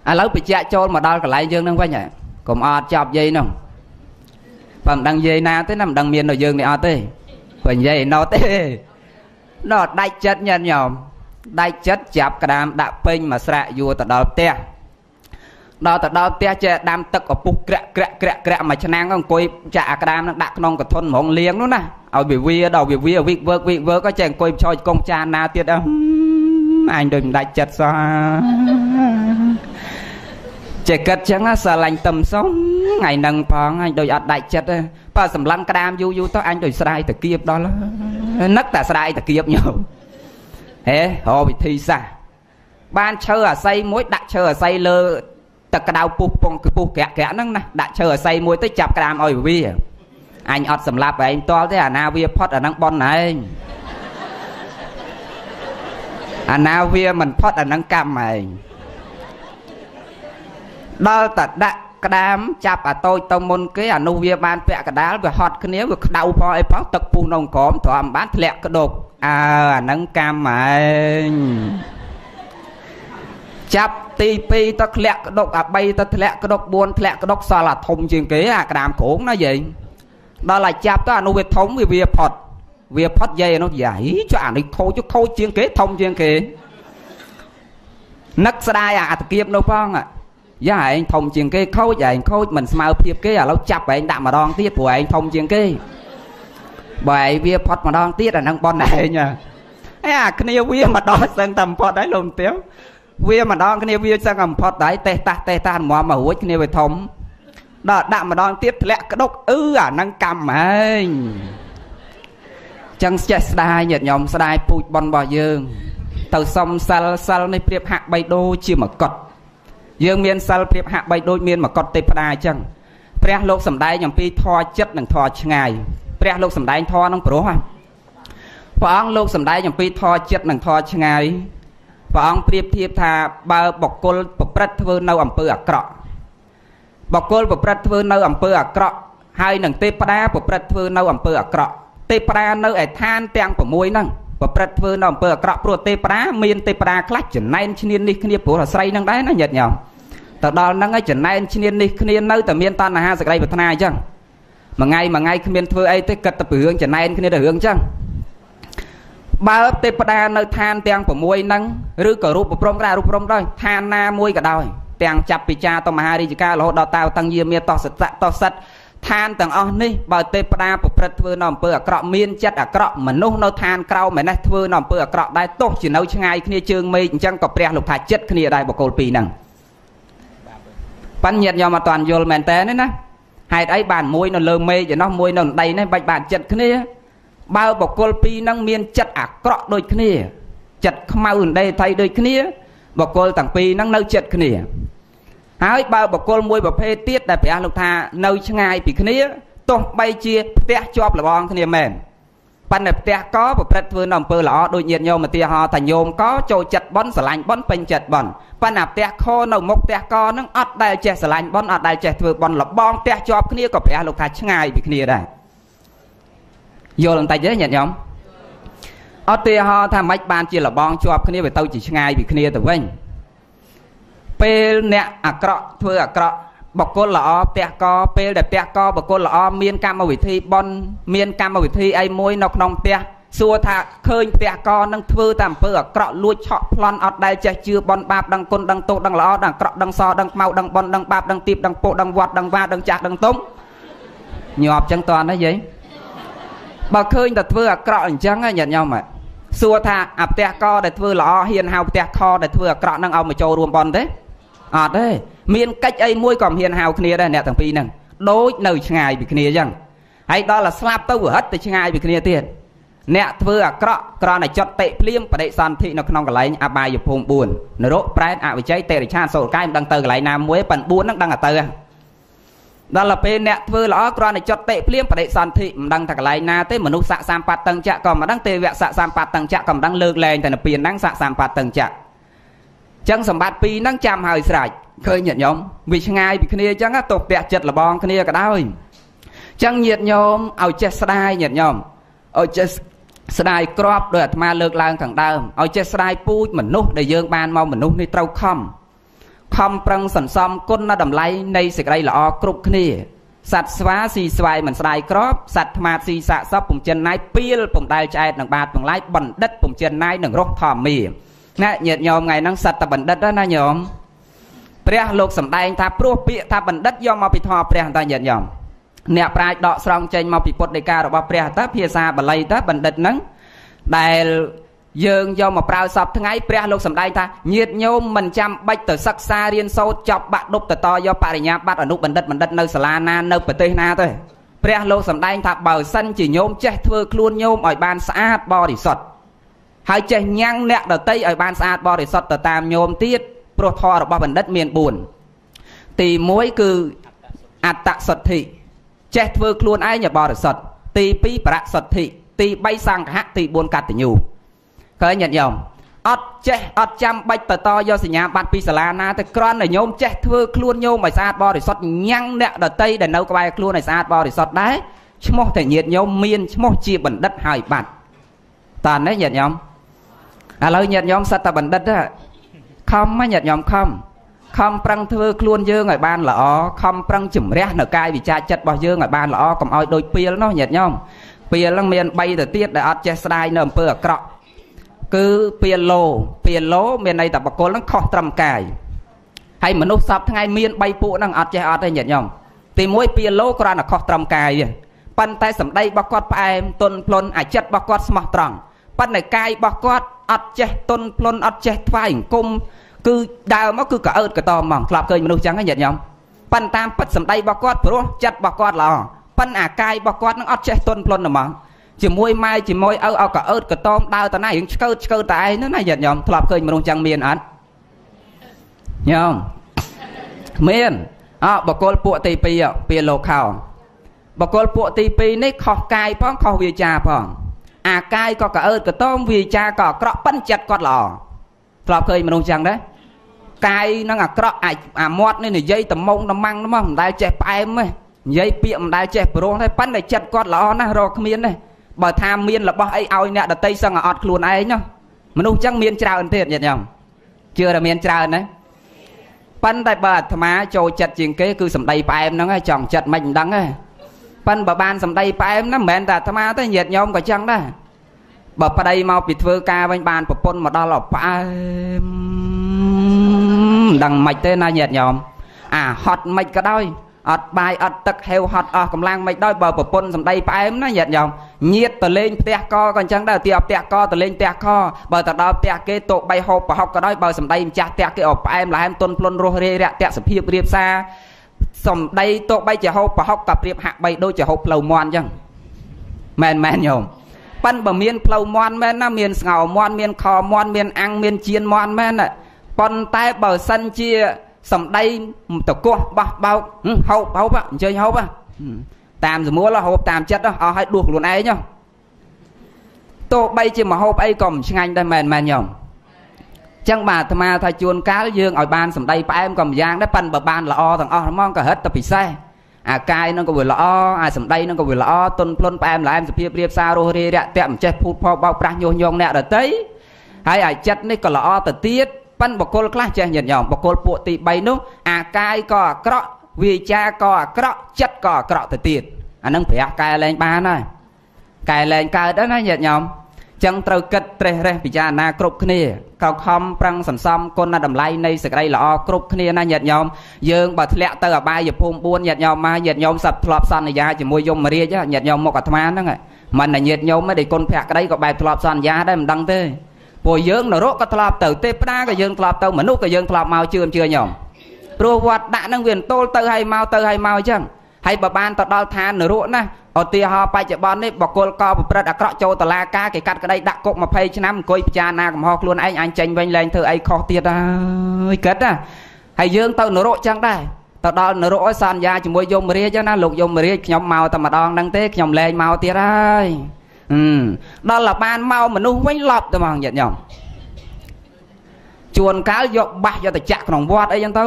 ឥឡូវបញ្ជាក់ចូលមកដល់កន្លែងយើងនឹងវិញហើយកុំអត់ចាប់យាយនោះបើមិនដឹងយាយណាទេណាមិនដឹងមាននៅយើងនេះអត់ទេបើនិយាយណោទេណោដាច់ចិត្តញាតិញោម ដាច់ចិត្តចាប់ក្តាមដាក់ពេញមកស្រាក់យួរទៅដល់ផ្ទះដល់ទៅដល់ផ្ទះចេះដាំទឹកឪពុះក្រាក់ក្រាក់ក្រាក់ក្រាក់មួយឆ្នាំងអង្គុយចាក់អាក្តាមនឹងដាក់ក្នុងកធុនហ្មងលៀងនោះណាឲ្យវាវាដល់វាវាវិកវើកវិកវើកក៏ចេះអង្គុយឆោចកងចានណាទៀតអអញដូចមិនដាច់ចិត្តសោះចេះគិតចឹងស្រឡាញ់ទឹមសុំថ្ងៃហ្នឹងផងអញដូចអត់ដាច់ចិត្តទេបើសម្លឹងក្តាមយូរយូរទៅអញដូចស្ដាយតាគៀបដល់នឹកតែស្ដាយតាគៀបញោម ហេរកវិធីសាស្ត្របានឈើអាស័យមួយដាក់ឈើអាស័យលើទឹកក្តៅពុះពងគឺពុះក្រាក់ក្រាក់ហ្នឹងណាដាក់ឈើអាស័យមួយទៅចាប់ក្តាមឲ្យវាអញអត់សម្លាប់ឯងតល់ទេអាណាវាផុតអាហ្នឹងប៉ុនឯងអាណាវាមិនផុតអាហ្នឹងកម្មឯងដល់តដាក់ក្តាមចាប់អាតូចទៅមុនគេអានោះវាបានពាក់កដាលវាហត់គ្នាវាក្តៅផងអីផងទឹកពុះក្នុងក្រមទ្រាំបានធ្លាក់ក្តុក អើអាហ្នឹងកម្មឯងចាប់ទី2ទៅធ្លាក់ក្តុកអា3ទៅធ្លាក់ក្តុក4ធ្លាក់ក្តុកសល់អាធំជាងគេអាក្តាមក្រងណាយាយដល់ឲ្យចាប់ទៅអានោះវាធំវាវាផុតវាផុតយាយអានោះយាយចុះអានេះខូចខូចជាងគេធំជាងគេនឹកស្ដាយអាតកៀបនោះផងយ៉ាឯងធំជាងគេខូចឯងខូចមិនស្មើភាពគេឥឡូវចាប់ឯងដាក់ម្ដងទៀតព្រោះឯងធំជាងគេ បើឯងវាផុតម្ដងទៀតអានឹងបនឯងហ៎អាគ្នាវាម្ដងសឹងតែបំផុតហើយលោកទៀវវាម្ដងគ្នាវាសឹងតែបំផុតដែរតេះតាស់តេះតាស់មកមករួចគ្នាវាធំដល់ដាក់ម្ដងទៀតធ្លាក់ក្តុកអឺអានឹងកម្មឯងចឹងចេះស្ដាយញាតិញោមស្ដាយពូជបនរបស់យើង ទៅសុំសិលសិលនេះប្រៀបហាក់បីដូចជាមកុដយើងមានសិលប្រៀបហាក់បីដូចមានមកុដទេពតាអញ្ចឹងព្រះលោកសំដែងអំពីធម៌ចិត្តនិងធម៌ឆ្ងាយ ព្រះលោកសំដែងធម៌នឹងព្រោះព្រះអង្គលោកសំដែងអំពីធម៌ចិត្តនិងធម៌ឆ្ងាយព្រះអង្គប្រៀបធៀបថាបើបុគ្គលប្រព្រឹត្តធ្វើនៅអំពើអាក្រក់បុគ្គលប្រព្រឹត្តធ្វើនៅអំពើអាក្រក់ហើយនឹងទេពតាប្រព្រឹត្តធ្វើនៅអំពើអាក្រក់ទេពតានៅឯឋានទាំង6ហ្នឹងប្រព្រឹត្តធ្វើនៅអំពើអាក្រក់ព្រោះទេពតាមានទេពតាខ្លះចំណែនឈ្នាននេះគ្នាព្រោះអាស្រ័យនឹងដែរណាញាតិញោមទៅដល់ហ្នឹងហើយចំណែនឈ្នាននេះគ្នានៅតែមានតណ្ហាសក្តិប្រាថ្នាអញ្ចឹង មួយថ្ងៃមួយថ្ងៃគ្មានធ្វើអីទេគិតតែពីរឿងចំណែនគ្នាទៅរឿងអញ្ចឹងបើទេពតានៅឋានទាំង6ហ្នឹងឬក៏រូបប្រព្រំក៏រូបប្រព្រំដែរឋានណាមួយក៏ដោយទាំងចាប់ពិចាតមហារាជការរហូតដល់តាវតាំងយាមាតសតៈតសិតឋានទាំងអស់នេះបើទេពតាប្រព្រឹត្តធ្វើនៅអំពើអាក្រក់មានចិត្តអាក្រក់មនុស្សនៅឋានក្រោមឯនេះធ្វើនៅអំពើអាក្រក់ដែរទោះជានៅឆ្ងាយគ្នាជើងមេឃអញ្ចឹងក៏ព្រះលោកថាចិត្តគ្នាដែរបកគលពីរហ្នឹងបញ្ញត្តិញោមអត់តាន់យល់មែនតើណា ហេតុអីបានមួយនៅលើមេឃឯណោះមួយនៅដីនេះបាច់បានចិត្តគ្នា បើបកគលពីរហ្នឹងមានចិត្តអាក្រក់ដូចគ្នា ចិត្តខ្មៅអណ្ដេថៃដូចគ្នាបកគលទាំងពីរហ្នឹងនៅចិត្តគ្នាហើយបើបកគលមួយប្រភេទទៀតដែលព្រះលោកថានៅឆ្ងាយពីគ្នាទោះបីជាផ្ទះជាប់លបងគ្នាមែន ប៉ុន្តែផ្ទះកប្រព្រឹត្តធ្វើនៅអំពើល្អដូចញាតិញោមឧទាហរណ៍ថាញោមកចូលចិត្តបន់ស្រឡាញ់បន់ពេញចិត្តបន់ប៉ុន្តែផ្ទះខនៅមុខផ្ទះកហ្នឹងអត់ដែលចេះស្រឡាញ់បន់អត់ដែលចេះធ្វើបន់លបងផ្ទះជាប់គ្នាក៏ព្រះលោកថាឆ្ងាយពីគ្នាដែរយល់បន្តិចទេញាតិញោមអត់ទាហរណ៍ថាម៉េចបានជាលបងជាប់គ្នាវាទៅជាឆ្ងាយពីគ្នាទៅវិញពេលអ្នកអាក្រក់ធ្វើអាក្រក់ បកគលល្អផ្ទះកពេលដែលផ្ទះកបកគលល្អមានកម្មវិធីបន់មានកម្មវិធីអីមួយនៅក្នុងផ្ទះសួរថាឃើញផ្ទះកនឹងធ្វើតែអំពើអាក្រក់លួចឆក់ប្លន់អត់ដែលចេះជឿបន់បាបដឹងគុណដឹងទោសដឹងល្អដឹងអាក្រក់ដឹងសដឹងខ្មៅដឹងបន់ដឹងបាបដឹងទីបដឹងពោដឹងវត្តដឹងវ៉ាដឹងចាស់ដឹងទុំញាប់ចឹងតើណាយាយបើឃើញតែធ្វើអាក្រក់អញ្ចឹងញាតិញោមសួរថាអាផ្ទះកដែលធ្វើល្អហ៊ានហៅផ្ទះខដែលធ្វើអាក្រក់នឹងឲ្យមកចូលរួមបន់ទេអត់ទេ មានកិច្ចអីមួយក៏មិនហ៊ានហៅគ្នាដែរអ្នកទាំងពីរហ្នឹងដូចនៅឆ្ងាយពីគ្នាអញ្ចឹងហើយដល់តែស្លាប់ទៅវហិតទៅឆ្ងាយពីគ្នាទៀតអ្នកធ្វើអាក្រក់ក្រណតែចត់តិភ្លៀងបដិសន្ធិនៅក្នុងកន្លែងអបាយភូមិ4នរកប្រែតអវិជ័យតិរិឆានសូរកាយមិនដឹងទៅកន្លែងណាមួយប៉ិន4ហ្នឹងដឹងតែទៅដល់ទៅពេលអ្នកធ្វើល្អគ្រាន់តែចត់តិភ្លៀងបដិសន្ធិមិនដឹងថាកន្លែងណាទេមនុស្សស័កសម្បត្តិតឹងចៈក៏មិនដឹងទេវៈស័កសម្បត្តិតឹងចៈក៏មិនដឹងលើកលែងតែនៅពៀនហ្នឹងស័កសម្បត្តិតឹងចៈចឹងសម្បត្តិពីរហ្នឹងចាំហើយស្រេច ឃើញញាតិញោមវាឆ្ងាយពីគ្នាអញ្ចឹងទុកផ្ទះចិត្តលបងគ្នាក៏ដោយអញ្ចឹងញាតិញោមឲ្យចេះស្ដាយញាតិញោមឲ្យចេះស្ដាយក្របដោយអាត្មាលើកឡើងខាងដើមឲ្យចេះស្ដាយពូជមនុស្សដែលយើងបានមកមនុស្សនេះត្រូវខំខំប្រឹងសន្សំគុណនៅតម្លៃនៃសេចក្តីល្អគ្រប់គ្នាសត្វស្វាស៊ីស្វាយមិនស្ដាយក្របសត្វថ្មាតស៊ីសាកសពពំចិនណាយពៀលពំដែលឆ្អែតនឹងបាតពងឡាយបណ្ឌិតពំចិនណាយនឹងរស់ធម្មាណាញាតិញោមថ្ងៃហ្នឹងសត្វតបណ្ឌិតណាញោម ព្រះលោកសំដែងថាព្រោះពាក្យថាបណ្ឌិតយកមកពីធម៌ព្រះតើញាតិញោមអ្នកប្រាជ្ញដកស្រង់ចេញមកពីពុទ្ធដីការបស់ព្រះតើភាសាបាលីតើបណ្ឌិតហ្នឹងដែលយើងយកមកប្រើសពថ្ងៃព្រះលោកសំដែងថាញាតញោមមិនចាំបាច់ទៅសិក្សារៀនសូត្រចប់បាក់ដប់ទៅតយកបរិញ្ញាបត្រអនុបណ្ឌិតបណ្ឌិតនៅសាលាណានៅប្រទេសណាទេព្រះលោកសំដែងថាបើសិនជាញោមចេះធ្វើខ្លួនញោមឲ្យបានស្អាតបរិសុទ្ធហើយចេះញ៉ាំងអ្នកដតីឲ្យបានស្អាតបរិសុទ្ធទៅតាមញោមទៀត ព្រោះធម៌របស់បណ្ឌិតមាន4ទី1គឺអត្តសទ្ធិចេះធ្វើខ្លួនឯងឲ្យបរិសុទ្ធទី2ប្រសទ្ធិទី3សង្ឃៈទី4កតញ្ញូឃើញញាតិញោមអត់ចេះអត់ចាំបាច់ទៅតយកសញ្ញាបត្រពីសាលាណាទៅគ្រាន់តែញោមចេះធ្វើខ្លួនញោមឲ្យស្អាតបរិសុទ្ធញ៉ាំងអ្នកដតីដែលនៅក្បែរខ្លួនឲ្យស្អាតបរិសុទ្ធដែរឈ្មោះតែញាតិញោមមានឈ្មោះជាបណ្ឌិតហើយបាត់តើនេះញាតិញោមឥឡូវញាតិញោមសិតតែបណ្ឌិត ខំញាតិញោមខំខំប្រឹងធ្វើខ្លួនយើងឲ្យបានល្អខំប្រឹងជំរះនៅកាយវិចារចិត្តរបស់យើងឲ្យបានល្អកុំឲ្យដូចពីលនោះញាតិញោមពីលហ្នឹងមាន3ទៅទៀតដែលអត់ចេះស្ដាយនៅអំពើអាក្រក់គឺពីឡូពីឡូមានន័យថាបកុលហ្នឹងខុសត្រឹមកាយហើយមនុស្សសពថ្ងៃមាន3ពួកហ្នឹងអត់ចេះអត់ទេញាតិញោមទី1ពីឡូគ្រាន់តែខុសត្រឹមកាយប៉ុន្តែសម្ដីរបស់គាត់ផ្អែមទន់ភ្លន់អាចិត្តរបស់គាត់ស្មោះត្រង់ ប៉ុន្តែកាយរបស់គាត់អត់ចេះទន់ភ្លន់អត់ចេះថ្វាយអង្គមគឺដើរមកគឺកអើតកតហ្មងធ្លាប់ឃើញមនុស្សចឹងហ្នឹងញាតិញោមប៉ុន្តែតាមពិតសម្ដីរបស់គាត់ព្រោះចិត្តរបស់គាត់ល្អប៉ុន្តែអាកាយរបស់គាត់នឹងអត់ចេះទន់ភ្លន់ហ្មងជាមួយម៉ែជាមួយឪឲ្យកអើតកតមដើរទៅណារៀងឆ្កើតឆ្កើតតែឯងណាញាតិញោមធ្លាប់ឃើញមនុស្សចឹងមានអត់ញោមមានអបកុលពួកទី2ពីលោកខោបកុលពួកទី2នេះខុសកាយផងខុសវាចាផង អាកាយក៏កអើតកតមវាចាក៏អាក្រក់ប៉ិនចិត្តគាត់ល្អធ្លាប់ឃើញមនុស្សចឹងដែរកាយនឹងអាក្រក់អាចអាមាត់នេះនិយាយតំងតំម៉ាំងមកមិនដែលចេះផ្អែមទេនិយាយពាក្យមិនដែលចេះព្រោះទេប៉ិនតែចិត្តគាត់ល្អណាស់រកគ្មានទេបើថាមានរបស់អីឲ្យអ្នកដតីសឹងអត់ខ្លួនឯងណាមនុស្សចឹងមានច្រើនទៀតញាតិញោមជឿថាមានច្រើនណាប៉ិនតែបើអាត្មាចូលចិត្តជាងគេគឺសម្ដីផ្អែមហ្នឹងឯងចង់ចិត្តមិនដឹងទេ ប៉ិនបើបានសម្ដីផ្អែមណាមិនមែនតែអាត្មាទេញាតិញោមក៏ចឹងដែរបើប្តីមកពីធ្វើការវិញបានប្រពន្ធមកដល់ផ្អែមមិនដឹងមិនទេណាញាតិញោមអាហត់មិនក៏ដោយអត់បាយអត់ទឹកហេវហត់អស់កម្លាំងមិនដោយបើប្រពន្ធសំដីផ្អែមណាញាតិញោមញាតទៅលេងផ្ទះកក៏អញ្ចឹងដែរទីអផ្ទះកទៅលេងផ្ទះខបើទៅដល់ផ្ទះគេតោបីហូបប្រហុកក៏ដោយបើសំដីម្ចាស់ផ្ទះគេអត់ផ្អែមល្ហែមទុនភ្លុនរស់រាយរាក់តាក់សភាពរៀបសារ សំដីតោបីជាហូបប្រហុកក៏ប្រៀបហាក់បីដូចជាហូបផ្លូវមន់អញ្ចឹងមែនមែនញោមប៉ិនបើមានផ្លូវមន់មែនណាមានស្ងោមន់មានខមន់មានអាំងមានជៀនមន់មែនប៉ុន្តែបើសិនជាសំដីតកោះបោះបោកហូបហូបអញ្ជើញហូបតាមសមួលហូបតាមចិត្តអស់ឲ្យដួសខ្លួនឯងទោះបីជាមហូបអីក៏មិនឆ្ងាញ់ដែរមែនមែនញោម ចឹងបាទអាត្មាថាជួនកាលយើងឲ្យបានសម្ដីផ្អែមក៏ម្យ៉ាងដែរប៉ិនបើបានល្អទាំងអស់ហ្មងក៏រឹតតែពិសេសអាកាយនឹងក៏វាល្អអាសម្ដីនឹងក៏វាល្អទុនភ្លុនផ្អែមល្ហែមសភាពរៀបសាររស់រាយរាក់ទាក់មិនចេះភូតផោបោកប្រាស់ញុះញង់អ្នកដតីហើយអាចិត្តនេះក៏ល្អទៅទៀតប៉ិនបកុលខ្លះចេះញាតញោមបកុលពួកទី3នោះអាកាយក៏អាក្រក់វាចាក៏អាក្រក់ចិត្តក៏អាក្រក់ទៅទៀតអានឹងប្រះកែលែងបានហើយកែលែងកើតដែរណាញាតិញោមចឹងត្រូវគិតត្រេះរេះពិចារណាគ្រប់គ្នាកោខំប្រឹងសន្សំគុណតម្លៃនៃសេចក្តីល្អគ្រប់គ្នាណាញាតិញោមយើងបើធ្លាក់ទៅអបាយភូមិ4ញាតិញោមមកញាតិញោមសັບធ្លាប់សន្យាជាមួយយមរាជញាតិញោមមកអាត្មាហ្នឹងមិនតែញាតិញោមទេគុណភក្តីក៏បែបធ្លាប់សន្យាដែរមិនដឹងទេពួកយើងនរកក៏ធ្លាប់ទៅទេព្តាក៏យើងធ្លាប់ទៅមនុស្សក៏យើងធ្លាប់មកជឿជឿញោមព្រោះវត្តដាក់ហ្នឹងវាអន្ទោលទៅហើយមកទៅហើយមកអញ្ចឹង ហើយបើបានទៅដល់ឋាននរកណាឧទាហរណ៍បច្ចុប្បន្ននេះបកគលកប្រព្រឹត្តអាក្រក់ចូលតឡាការគេកាត់ក្តីដាក់គុក20ឆ្នាំអង្គុយពិចារណាកំហុសខ្លួនឯងអញចេញវិញលែងធ្វើអីខុសទៀតហើយគិតណាហើយយើងទៅនរកចឹងដែរទៅដល់នរកឲ្យសន្យាជាមួយយមរាជណាលោកយមរាជខ្ញុំមកតែម្ដងហ្នឹងទេខ្ញុំលែងមកទៀតហើយដល់តែបានមកមនុស្សវិញឡប់ទៅមកញាតិញោមជួនកាលយកបាសយកទៅចាក់ក្នុងវត្តអីចឹងទៅ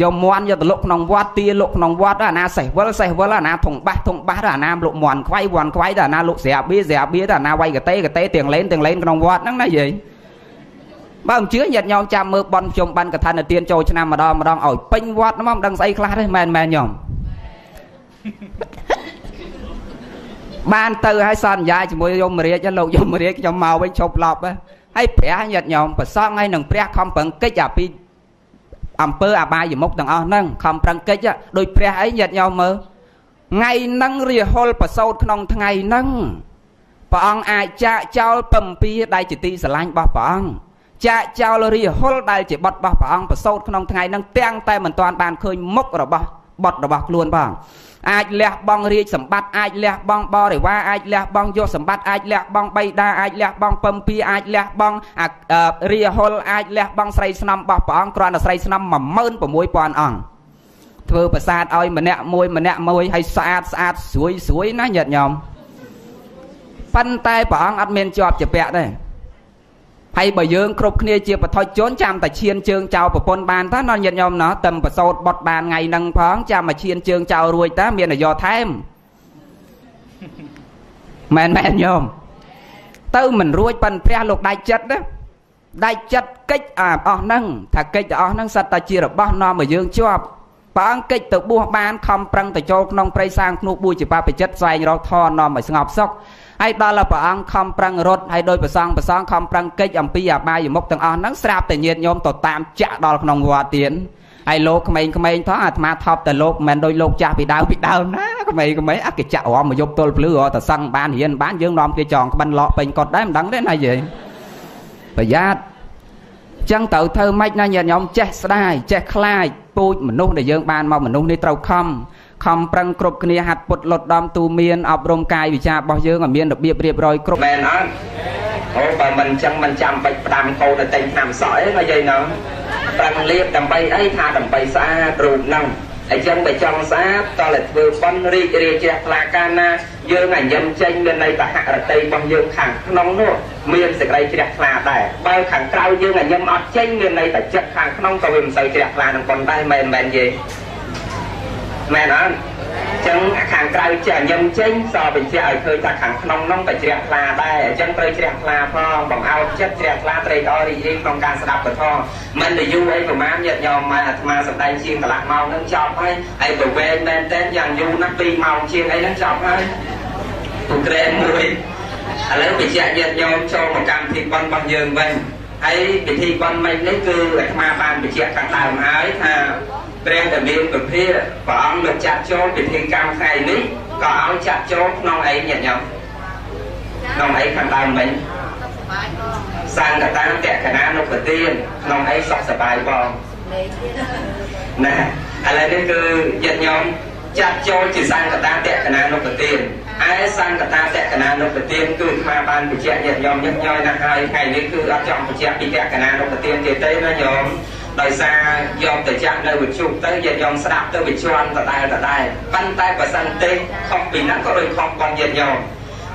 យកមន់យកទៅលុកក្នុងវត្តទាលុកក្នុងវត្តអាណាសេះវិលសេះវិលអាណាធុងបាសធុងបាសអាណាលុកមន់ខ្វៃវន់ខ្វៃអាណាលុកស្រាបៀស្រាបៀអាណាវាយកតេកតេទាំងលេនទាំងលេនក្នុងវត្តហ្នឹងណាយាយបើមិនជឿញាតិញោមចាំមើលបនខ្ញុំបានកថានិទានចូលឆ្នាំម្ដងម្ដងឲ្យពេញវត្តមកមិនដឹងស្អីខ្លះទេមែនមែនញោមបានទៅឲ្យសន្យាជាមួយយមរាជលោកយមរាជខ្ញុំមកវិញឈប់ឡប់ហើយព្រះញាតិញោមប្រសងហើយនឹងព្រះខំប្រឹងកិច្ចអាពី អំពើអបាយមុខទាំងអស់ហ្នឹងខំប្រឹងកិច្ចដោយព្រះអីញាតិញោមមើលថ្ងៃហ្នឹងរាហុលប្រសោតក្នុងថ្ងៃហ្នឹងព្រះអង្គអាចចាកចោលពំពីដែលជាទីស្រឡាញ់របស់ព្រះអង្គចាកចោលរាហុលដែលជាបុតរបស់ព្រះអង្គប្រសោតក្នុងថ្ងៃហ្នឹងទាំងតែមិនទាន់បានឃើញមុខរបស់បុតរបស់ខ្លួនផង អាចលះបង់រាជសម្បត្តិអាចលះបង់បរិវារអាចលះបង់យកសម្បត្តិអាចលះបង់បៃតាអាចលះបង់ពំពីអាចលះបង់រាហុលអាចលះបង់ស្រីស្នំរបស់ព្រះអង្គគ្រាន់តែស្រីស្នំ16000អង្គធ្វើប្រាសាទឲ្យម្នាក់មួយម្នាក់មួយឲ្យស្អាតស្អាតស្រួយស្រួយណាញាតិញោមប៉ុន្តែព្រះអង្គអត់មានជាប់ជាពាក់ទេ ហើយបើយើងគ្រប់គ្នាជាបឋិជនចាំតែឈានជើងចោលប្រពន្ធបានតើណញាតិញោមណោះតែប្រសូតបត់បានថ្ងៃហ្នឹងផងចាំមកឈានជើងចោលរួចតើមាននយោថែមមែនមែនញោមទៅមិនរួចប៉ិនព្រះលោកដាច់ចិត្តណាដាច់ចិត្តកិច្ចអាអស់ហ្នឹងថាកិច្ចទាំងអស់ហ្នឹងសិតតែជារបស់នាំឲ្យយើងជាប់ព្រះអង្គកិច្ចទៅបួសបានខំប្រឹងទៅចូលក្នុងព្រៃសាងភ្នោះបួសជាបាបចិត្តស្វែងរកធននាំឲ្យស្ងប់សុខ ហើយដល់ព្រះអង្គខំប្រឹងរត់ហើយដោយប្រសងប្រសងខំប្រឹងកិច្ចអំពីអបាយមុខទាំងអស់ហ្នឹងស្រាប់តែញាតញោមទៅតាមចាក់ដល់ក្នុងវត្តទៀតហើយលោកក្មេងៗផងអាត្មាថប់តែលោកមិនមែនដោយលោកចាស់ពីដើមពីដើមណាក្មេងក្មេងអកិច្ចៈរំមកយប់ទល់ភ្លឺរតសឹងបានរៀនបានយើងនាំគេចងក្បិនលក់ពេញកត់ដែរមិនដឹងទេណាយាយប្រយ័ត្នចឹងត្រូវធ្វើម៉េចណាញាតិញោមចេះស្ដាយចេះខ្លាចពូជមនុស្សដែលយើងបានមកមនុស្សនេះត្រូវខំ ខំប្រឹងគ្រប់គ្នាហាត់ពុតលត់ដំទូមានអប់រំកាយវិចាររបស់យើងឲ្យមានរបៀបរៀបរយគ្រប់មែនអត់អូបើមិនអញ្ចឹងមិនចាំបាច់ផ្ដាំកោទៅតែងឆ្នាំសក់អីណាយាយណោះប្រឹងលៀបដើម្បីអីថាដើម្បីស្អាតរូបហ្នឹងអញ្ចឹងបើចង់ស្អាតតើធ្វើបន់រីករាយជ្រះថ្លាកាលណាយើងអញ្ញឹមចេញមានន័យថាហរតីរបស់យើងខាងក្នុងនោះមានសេចក្តីជ្រះថ្លាដែរបើខាងក្រៅយើងអញ្ញឹមអត់ចេញមានន័យថាចិត្តខាងក្នុងក៏វាមិនសូវជ្រះថ្លានឹងប៉ុនដែរមែនមែនទេ មែនអត់ចឹងខាងក្រៅចេះញឹមចេញសបញ្ជាក់ឲ្យឃើញថាខាងក្នុងនោះក៏ជ្រះថ្លាដែរអញ្ចឹងត្រូវជ្រះថ្លាផងបង្អោតចិត្តជ្រះថ្លាត្រេកអររីករាយក្នុងការស្ដាប់ពធមិនទៅយូរអីប្រហែលញាតិញោមមកអាត្មាសម្ដែងជាងកន្លះម៉ោងនឹងចប់ហើយហើយទៅវែងមែនតែនយ៉ាងយូរណាស់2ម៉ោងជាងអីហ្នឹងចប់ហើយពុក្រែមួយឥឡូវបញ្ជាក់ញាតិញោមចូលមកកម្មវិធីបន់របស់យើងវិញហើយពិធីបន់មិញនេះគឺអាត្មាបានបញ្ជាក់ខាងដើមហើយថា ព្រះដែលមានពភាព្រះអង្គមិនចាត់ចូលពិធីកម្មថ្ងៃនេះក៏ឲ្យចាត់ចូលក្នុងអីញាតិញោមក្នុងអីខាងដើមវិញសង្កតាតក្កណានុពទានក្នុងអីសុខសប្បាយផងណាឥឡូវនេះគឺញាតិញោមចាត់ចូលជាសង្កតាតក្កណានុពទានឯសង្កតាតក្កណានុពទានគឺស្មាបានបញ្ជាក់ញាតិញោមញឹកញយណាស់ហើយថ្ងៃនេះគឺអត់ចង់បញ្ជាក់ពីតក្កណានុពទានទៀតទេណាញោម ដោយសារយកទៅចាក់នៅវិទ្យុទៅញាតិញោមស្ដាប់ទៅវាជន់ដដែលដដែលប៉ុន្តែបើសិនទេខុសពីហ្នឹងក៏ដូចខុសបងញាតិញោម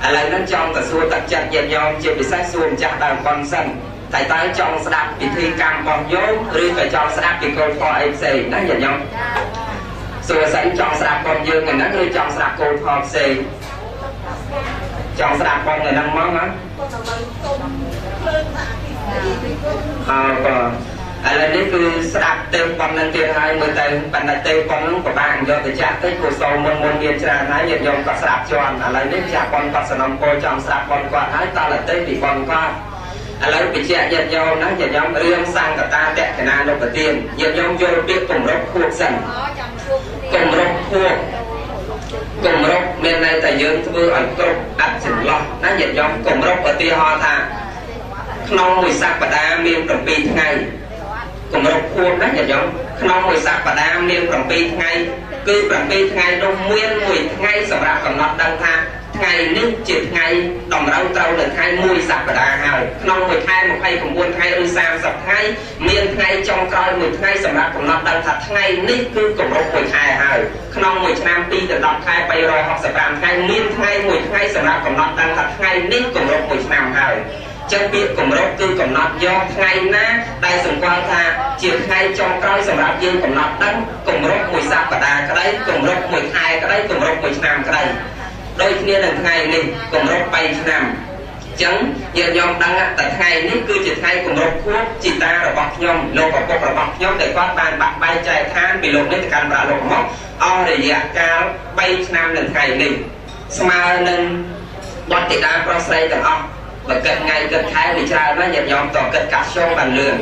ឥឡូវហ្នឹងចង់ទៅសួរទឹកចិត្តញាតិញោមជាពិសេសសួរម្ចាស់ដើមប៉ុនសិនតែតើចង់ស្ដាប់ពិធីកម្មរបស់យោមឬក៏ចង់ស្ដាប់ពីកូនធម៌អីផ្សេងណាញាតិញោមសួរសិនចង់ស្ដាប់ប៉ុនយើងហ្នឹងឬចង់ស្ដាប់កូនធម៌ផ្សេងចង់ស្ដាប់ប៉ុនហ្នឹងមកណាអើក៏ ឥឡូវនេះគឺស្ដាប់ទេប៉ុននឹងទៀតហើយមើលទៅបណ្ឌិតទេប៉ុននឹងពិបាកយកទៅចាក់តិចព្រោះសូមមុនមុនមានច្រើនហើយញាតិញោមក៏ស្ដាប់ជាន់ឥឡូវនេះចាក់ប៉ុនក៏សំណុំពោចង់ស្ដាប់ប៉ុនគាត់ហើយតលតិពីប៉ុនគាត់ឥឡូវបញ្ជាក់ញាតិញោមណាញាតិញោមរឿងសង្កតាតក្កណានុបទានញាតិញោមយល់ពាក្យគម្រប់ខួបសិនគម្រប់ខួបគម្រប់មានន័យថាយើងធ្វើឲ្យគ្រប់អត្តចន្លោះណាញាតិញោមគម្រប់ឧទាហរណ៍ថាក្នុងមួយសប្តាហ៍មាន7ថ្ងៃ គម្រប់ខួបណាញាតិញោមក្នុងមួយសប្តាហ៍មាន7ថ្ងៃគឺ7ថ្ងៃនោះមានមួយថ្ងៃសម្រាប់កំណត់ដឹងថាថ្ងៃនេះជាថ្ងៃតម្រូវត្រូវនៅថ្ងៃមួយសប្តាហ៍ហើយក្នុងមួយខែ29ថ្ងៃឬ30ថ្ងៃមានថ្ងៃចុងក្រោយមួយថ្ងៃសម្រាប់កំណត់ដឹងថាថ្ងៃនេះគឺកម្រិតមួយខែហើយក្នុងមួយឆ្នាំ2ទៅ10ខែ365ថ្ងៃមានថ្ងៃមួយថ្ងៃសម្រាប់កំណត់ដឹងថាថ្ងៃនេះកម្រិតមួយឆ្នាំហើយ ចឹងពាក្យគម្រប់គឺកំណត់យកថ្ងៃណាដែលសម្គាល់ថាជាថ្ងៃចុងក្រោយសម្រាប់យើងកំណត់ដឹងគម្រប់មួយសប្តាហ៍ក្តីគម្រប់មួយខែក្តីគម្រប់មួយឆ្នាំក្តីដូចគ្នានឹងថ្ងៃនេះគម្រប់3ឆ្នាំចឹងយើងយល់ដឹងតែថ្ងៃនេះគឺជាថ្ងៃគម្រប់ខួបជីតារបស់ខ្ញុំលោកឪពុករបស់ខ្ញុំដែលគាត់បានបាក់បែកចែកឋានពីលោកនេះទៅកាន់ប្រាក់លោកមកអស់រយៈកាល3ឆ្នាំនៅថ្ងៃនេះស្មើនឹងបទតិតាប្រុសស្រីទាំងអស់ បើគិតថ្ងៃគិតខែវាច្រើនណាស់ញាតិញោមតគិតកាត់ជុំបានលឿន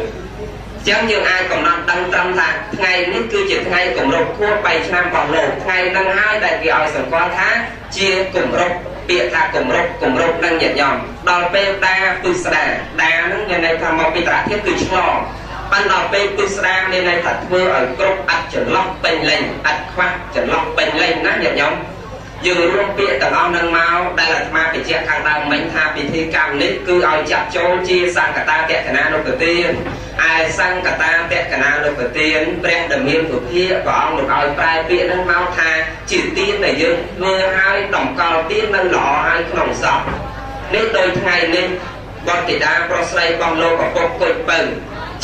ចឹងយើងអាចកំណត់ដឹងត្រឹមថាថ្ងៃនេះគឺជាថ្ងៃគម្រប់ខួប3ឆ្នាំរបស់លោកថ្ងៃនឹងហើយដែលគេឲ្យសម្គាល់ថាជាគម្រប់ពាក្យថាគម្រប់គម្រប់នឹងញាតិញោមដល់ពេលដាពុស្ដាដានឹងមានន័យថាមកពីត្រធាតុគឺឆ្លងបានដល់ពេលពុស្ដាមានន័យថាធ្វើឲ្យគ្រប់អត្តចន្លោះពេញលេញអត្តខ្វះចន្លោះពេញលេញណាញាតិញោម យើងរួមពាក្យទាំងអស់នឹងមកដែលអាត្មាបញ្ជាក់ខាងដើមមិញថាពិធីកម្មនេះគឺឲ្យចាត់ចូលជាសង្កតាតក្កណានុពទានឯសង្កតាតក្កណានុពទានព្រះដ៏មានពុភាព្រះអង្គលោកឲ្យប្រែពាក្យនឹងមកថាជាទានដែលយើងធ្វើឲ្យតម្កល់ទាននៅល្អហើយក្នុងសពនេះដោយថ្ងៃនេះបទិតាប្រុសស្រីបងលោកឪពុកគុជពៅ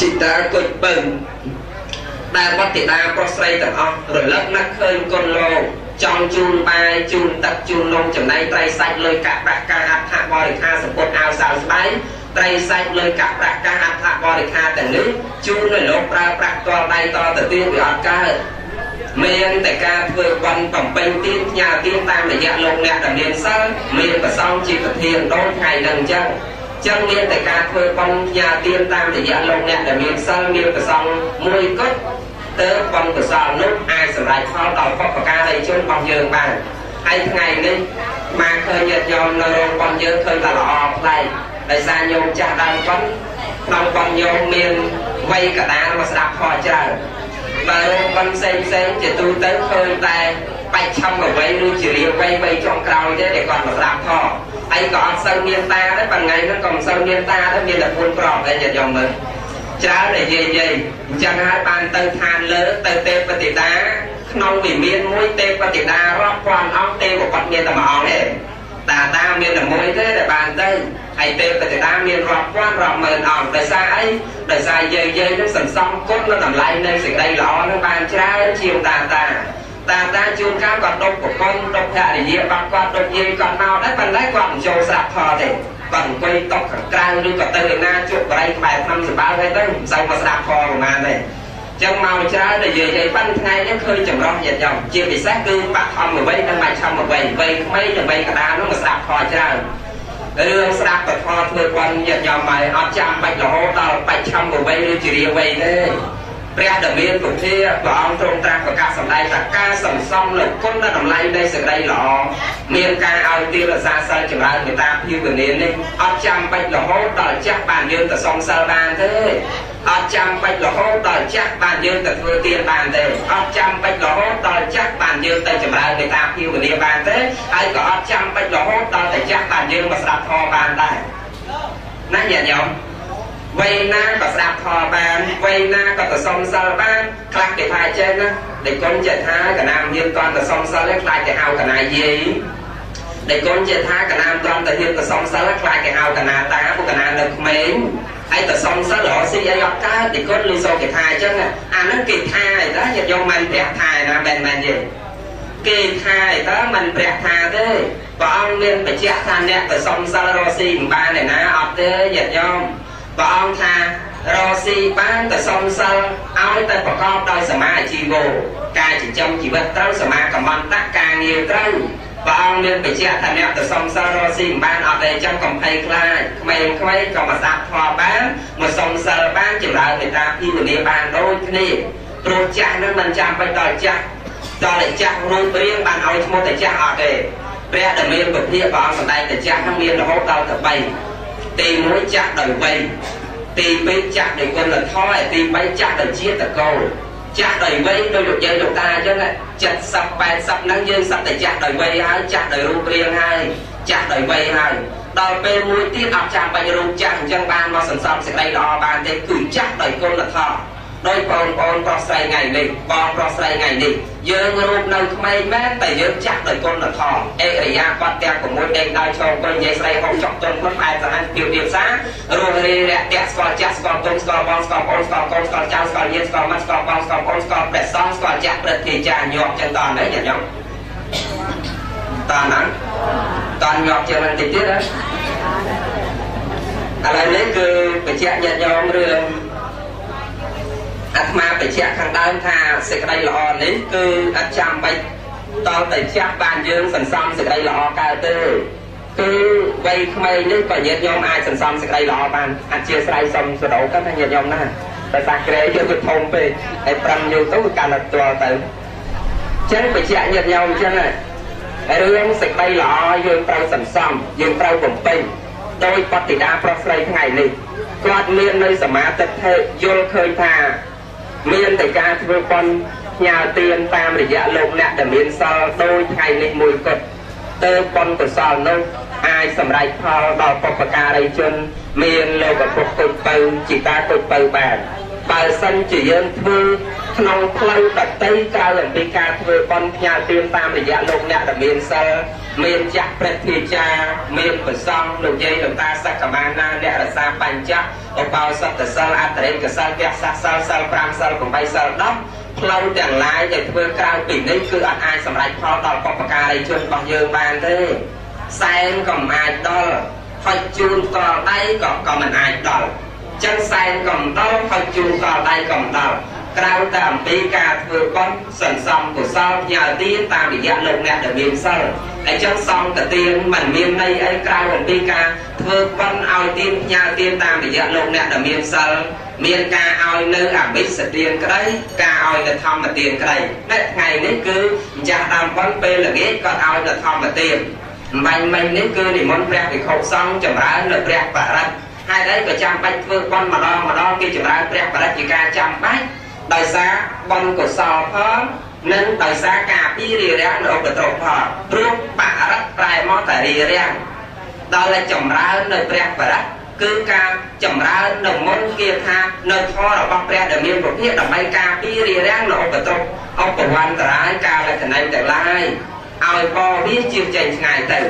ចិតាគុជពៅដែលបទិតាប្រុសស្រីទាំងអស់រលឹកនឹកឃើញគុណលោក ចង់ជូនបាយជូនទឹកជូននំចំណែកត្រីសាច់លុយកាក់ប្រាក់ការអត្ថបរិខាសពុតអាវសៅស្បែកត្រីសាច់លុយកាក់ប្រាក់ការអត្ថបរិខាទាំងនេះជូនឲ្យលោកប្រើប្រាស់ទាល់ដៃតទៅទៀតវាអត់កើតមានតែការធ្វើបន់បំពេញទានផ្ញើទានតាមរយៈលោកអ្នកដែលមានសិលមានប្រសងជាប្រធានដូចថ្ងៃនឹងអញ្ចឹងចឹងមានតែការធ្វើបន់ផ្ញើទានតាមរយៈលោកអ្នកដែលមានសិលមានប្រសងមួយគត់ ទើបបុណ្យកុសលនោះអាចសម្រេចផលដល់បុព្វការីជនរបស់យើងបានហើយថ្ងៃនេះមកឃើញញាតិញោមនៅរោងបុណ្យយើងឃើញតែល្អប្លែកដោយសារញោមចាស់ដើមបុណ្យក្នុងបុណ្យញោមមានវ័យកដាលមកស្ដាប់ផលច្រើនបើរោងបុណ្យផ្សេងផ្សេងជាទូទៅឃើញតែបាច់ឆំអ្វីឬជារៀបវ័យវ័យចុងក្រោយទេដែលគាត់មកស្ដាប់ផលហើយក៏អត់សូវមានតាដែរបើថ្ងៃហ្នឹងក៏មិនសូវមានតាដែរមានតែពួនប្រកដែរញាតិញោមមើល ច្រើននិយាយនិយាយអញ្ចឹងហើយបានទៅឋានលើទៅទេពតិតាក្នុងវិមានមួយទេពតិតារាប់ពាន់អង្គទេវបុត្រមានតែមួយអង្គទេតាតាមានតែមួយទេដែលបានទៅហើយទេពតិតាមានរាប់ពាន់រាប់ម៉ឺនអង្គដោយសារអីដោយសារយើងយើងនឹងសន្សំគុណនៅតម្លៃនៃសេចក្តីល្អនឹងបានច្រើនជាងតាតា តាតាជួនកាលគាត់ដុបប្រពន្ធដុបភរិយាបាត់គាត់ដុបយាយគាត់មកដែរប៉ុន្តែគាត់មិនចូលស្រាប់ផលទេគាត់អង្គុយតកខាងក្រៅឬក៏ទៅឯណាជក់បរិយក្បែរឆ្នាំសម្បើហើយទៅមិនសូវមកស្ដាប់ផលប្រហែលទេចឹងមកច្រើននិយាយឲ្យប៉ាន់ថ្ងៃនេះឃើញចម្រោះញាតិញោមជាពិសេសគឺបាក់ធម្មអ្វីនិងបាច់ឆំអ្វីវ័យក្មេងនិងវ័យកដាលនោះមកស្ដាប់ផលច្រើនរឿងស្ដាប់ពធធ្វើប៉ុនញាតិញោមហើយអត់ចាំបាច់រហូតដល់បាច់ឆំអ្វីឬជារាវ័យទេ ព្រះដ៏មានពុទ្ធាព្រះអង្គទ្រង់ត្រាស់ប្រកាសសម្ដែងថាការសន្សំលើគុណតម្លៃនៃសេចក្តីល្អមានការឲ្យទានរសាសិលចម្រើនមេត្តាភាវនានេះអត់ចាំបាច់រហូតដល់ចាស់បានយើងទៅសំសិលបានទេអត់ចាំបាច់រហូតដល់ចាស់បានយើងទៅធ្វើទានបានទេអត់ចាំបាច់រហូតដល់ចាស់បានយើងទៅចម្រើនមេត្តាភាវនាបានទេហើយក៏អត់ចាំបាច់រហូតដល់តែចាស់បានយើងមកស្ដាប់ធម៌បានដែរណាញាតិញោម វ័យណាក៏ស្ដាប់ធម៌បានវ័យណាក៏ទៅសុំសិលបានខ្លះគេថាចេះណាដែលគុណចិត្តថាកណាមមានតន់ទៅសុំសិលឯងខ្លាចទៅហៅកណាយាយដែលគុណជាថាកណាមត្រង់ទៅហ៊ានទៅសំសិលខ្លាចគេហៅកណាតាពួកកណានៅក្មេងហើយទៅសំសិលរស៊ីអីអត់កើតដែលគុណលឺសូគេថាអញ្ចឹងអាហ្នឹងគេថាឯតាញាតិយកមិនព្រះថាឯណាមែនមែនទេគេថាឯតាមិនព្រះថាទេព្រះអង្គមានបញ្ជាក់ថាអ្នកទៅសំសិលរស៊ីមិនបានឯណាអត់ទេញាតិញោម ព្រះអង្គថារស៊ីបានទៅសំសិលឲ្យតែប្រកបដោយសមាជីវោការចិញ្ចឹមជីវិតត្រូវសមាកម្មន្តៈការងារត្រូវព្រះអង្គមានបញ្ជាក់ថាអ្នកទៅសំសិលរស៊ីមិនបានអត់ទេចឹងកំភៃខ្លាចក្មេងៗក៏មកសាប់ធ្លាប់បានមកសំសិលបានចម្រើនមេត្តាពីវនីបានដូចគ្នាព្រោះចាស់នឹងមិនចាំបាច់ដល់ចាស់ដល់តែចាស់រូបរាងបានឲ្យឈ្មោះតែចាស់អត់ទេព្រះដែលមានពភាព្រះអង្គសម្ដែងតែចាស់នឹងមានរហូតដល់ទៅ3 ទី1ចាស់ដោយវ័យទី2ចាស់ដោយគុណធម៌ទី3ចាស់ដោយជាតិតកូលចាស់ដោយវ័យដោយលោកយាយលោកតាអញ្ចឹង70 80ហ្នឹងយើងសត្វតែចាស់ដោយវ័យហើយចាស់ដោយរូបរាងហើយចាស់ដោយវ័យហើយដល់ពេលមួយទៀតអត់ចាំបាច់រូបចាស់អញ្ចឹងបានមកសន្សំសេចក្តីល្អបានទេគឺចាស់ដោយគុណធម៌ ដោយបងប្អូនប្រុសស្រីថ្ងៃនេះបងប្រុសស្រីថ្ងៃនេះយើងរូបនៅក្មេងមែនតែយើងចាស់ដោយគុណធម៌អេរិយាបថទាំង6ដេកដល់ឈរវិញនិយាយស្រីហុកចុកទន់ខ្លួនផ្អែកសាហានពីពីផ្សារស់រីរៈតាក់ស្គាល់ចាស់ស្គាល់ទុំស្គាល់បងស្គាល់ប្អូនស្គាល់កូនស្គាល់ចៅស្គាល់ញាតិស្គាល់ម៉ាត់ស្គាល់បងស្គាល់ប្អូនស្គាល់ព្រះសង្ឃស្គាល់ចាស់ព្រឹទ្ធាចារ្យញាប់ចឹងតើនេះញ៉ាំតើណាតើញាប់ជាងនឹងតិចទៀតណាឥឡូវនេះគឺបញ្ជាក់ញាតិញោមរឿង អាត្មាបញ្ជាក់ខាងដើមថាសេចក្តីល្អនេះគឺអត់ចាំបាច់តលតែចាស់បានយើងសន្សំសេចក្តីល្អកើតទេគឺវ័យក្មេងនេះក៏ញាតិញោមអាចសន្សំសេចក្តីល្អបានអធិស្ឋានសុំសដោទៅណាញាតិញោមណាតែសាក្រែយើងវាធំពេកហើយប្រឹងយូរទៅកាន់តែទាល់ទៅចឹងបញ្ជាក់ញាតិញោមចឹងរឿងសេចក្តីល្អយើងត្រូវសន្សំយើងត្រូវបំពេញដោយបតិតាប្រុសស្រីថ្ងៃនេះគាត់មាននៅសមាទិដ្ឋិយល់ឃើញថា មានតែការធ្វើបន់ផ្ញើទានតាមរយៈលោកអ្នកដែលមានសិលដូចថ្ងៃនេះមួយគត់ទៅបន់កុសលនោះអាចសម្រេចផលដល់បុព្វការីជន មានលោកពុទ្ធគុជទៅជីតាគុជទៅបានបើសិនជាយើងធ្វើ ក្នុងផ្លូវដតីក្រៅអំពីការធ្វើបន់ផ្ញើទានតាមរយៈលោកអ្នកដែលមានសិលមានចាក់ព្រឹទ្ធាចារមានប្រសងលោកយាយលោកតាសក្កមាណាអ្នករសាបញ្ចៈឧបោសថសិលអត្តរិកសិលពះសាសិលសិល5សិល8សិល10ផ្លូវទាំងឡាយដែលធ្វើក្រៅពីនេះគឺអត់អាចសម្រេចផលដល់បព្វការីជនរបស់យើងបានទេសែនក៏មិនអាចដល់ហុចជូនតលដៃក៏ក៏មិនអាចដល់ចឹងសែនក៏មិនដល់ហុចជូនតលដៃក៏មិនដល់ ក្រៅតែអំពីការធ្វើបន់សន្សំកុសលផ្ញើទានតាមរយៈលោកអ្នកដែលមានសិលអញ្ចឹងសំកទានមិនមានន័យអីក្រៅអំពីការធ្វើបន់ឲ្យទានផ្ញើទានតាមរយៈលោកអ្នកដែលមានសិលមានការឲ្យនៅអបិសទានក្តីការឲ្យនៅធម្មទានក្តីតែថ្ងៃនេះគឺម្ចាស់ដើមបន់ពេលល្ងាចក៏ឲ្យនៅធម្មទានបាញ់មិញនេះគឺនិមន្តព្រះភិក្ខុសង្ឃចម្រើននៅព្រះបរិត្តហើយអីក៏ចាំបាច់ធ្វើបន់ម្ដងម្ដងគេចម្រើនព្រះបរិត្តជាការចាំបាច់ ដោយសារបនកុសលផលនិងដោយសារការពីរារាំងនៅឧបទ្រពផលព្រោះបរិត្តប្រែមកតែរារាំងដល់តែចម្រើននៅព្រះបរិត្តគឺការចម្រើននៅមុនគេថានៅធម៌របស់ព្រះដែលមានប្រភេទដើម្បីការពីរារាំងនៅឧបទ្រពឧបវន្តរាយការលក្ខណៈទាំងឡាយឲ្យបវាជាចេញឆ្ងាយទៅ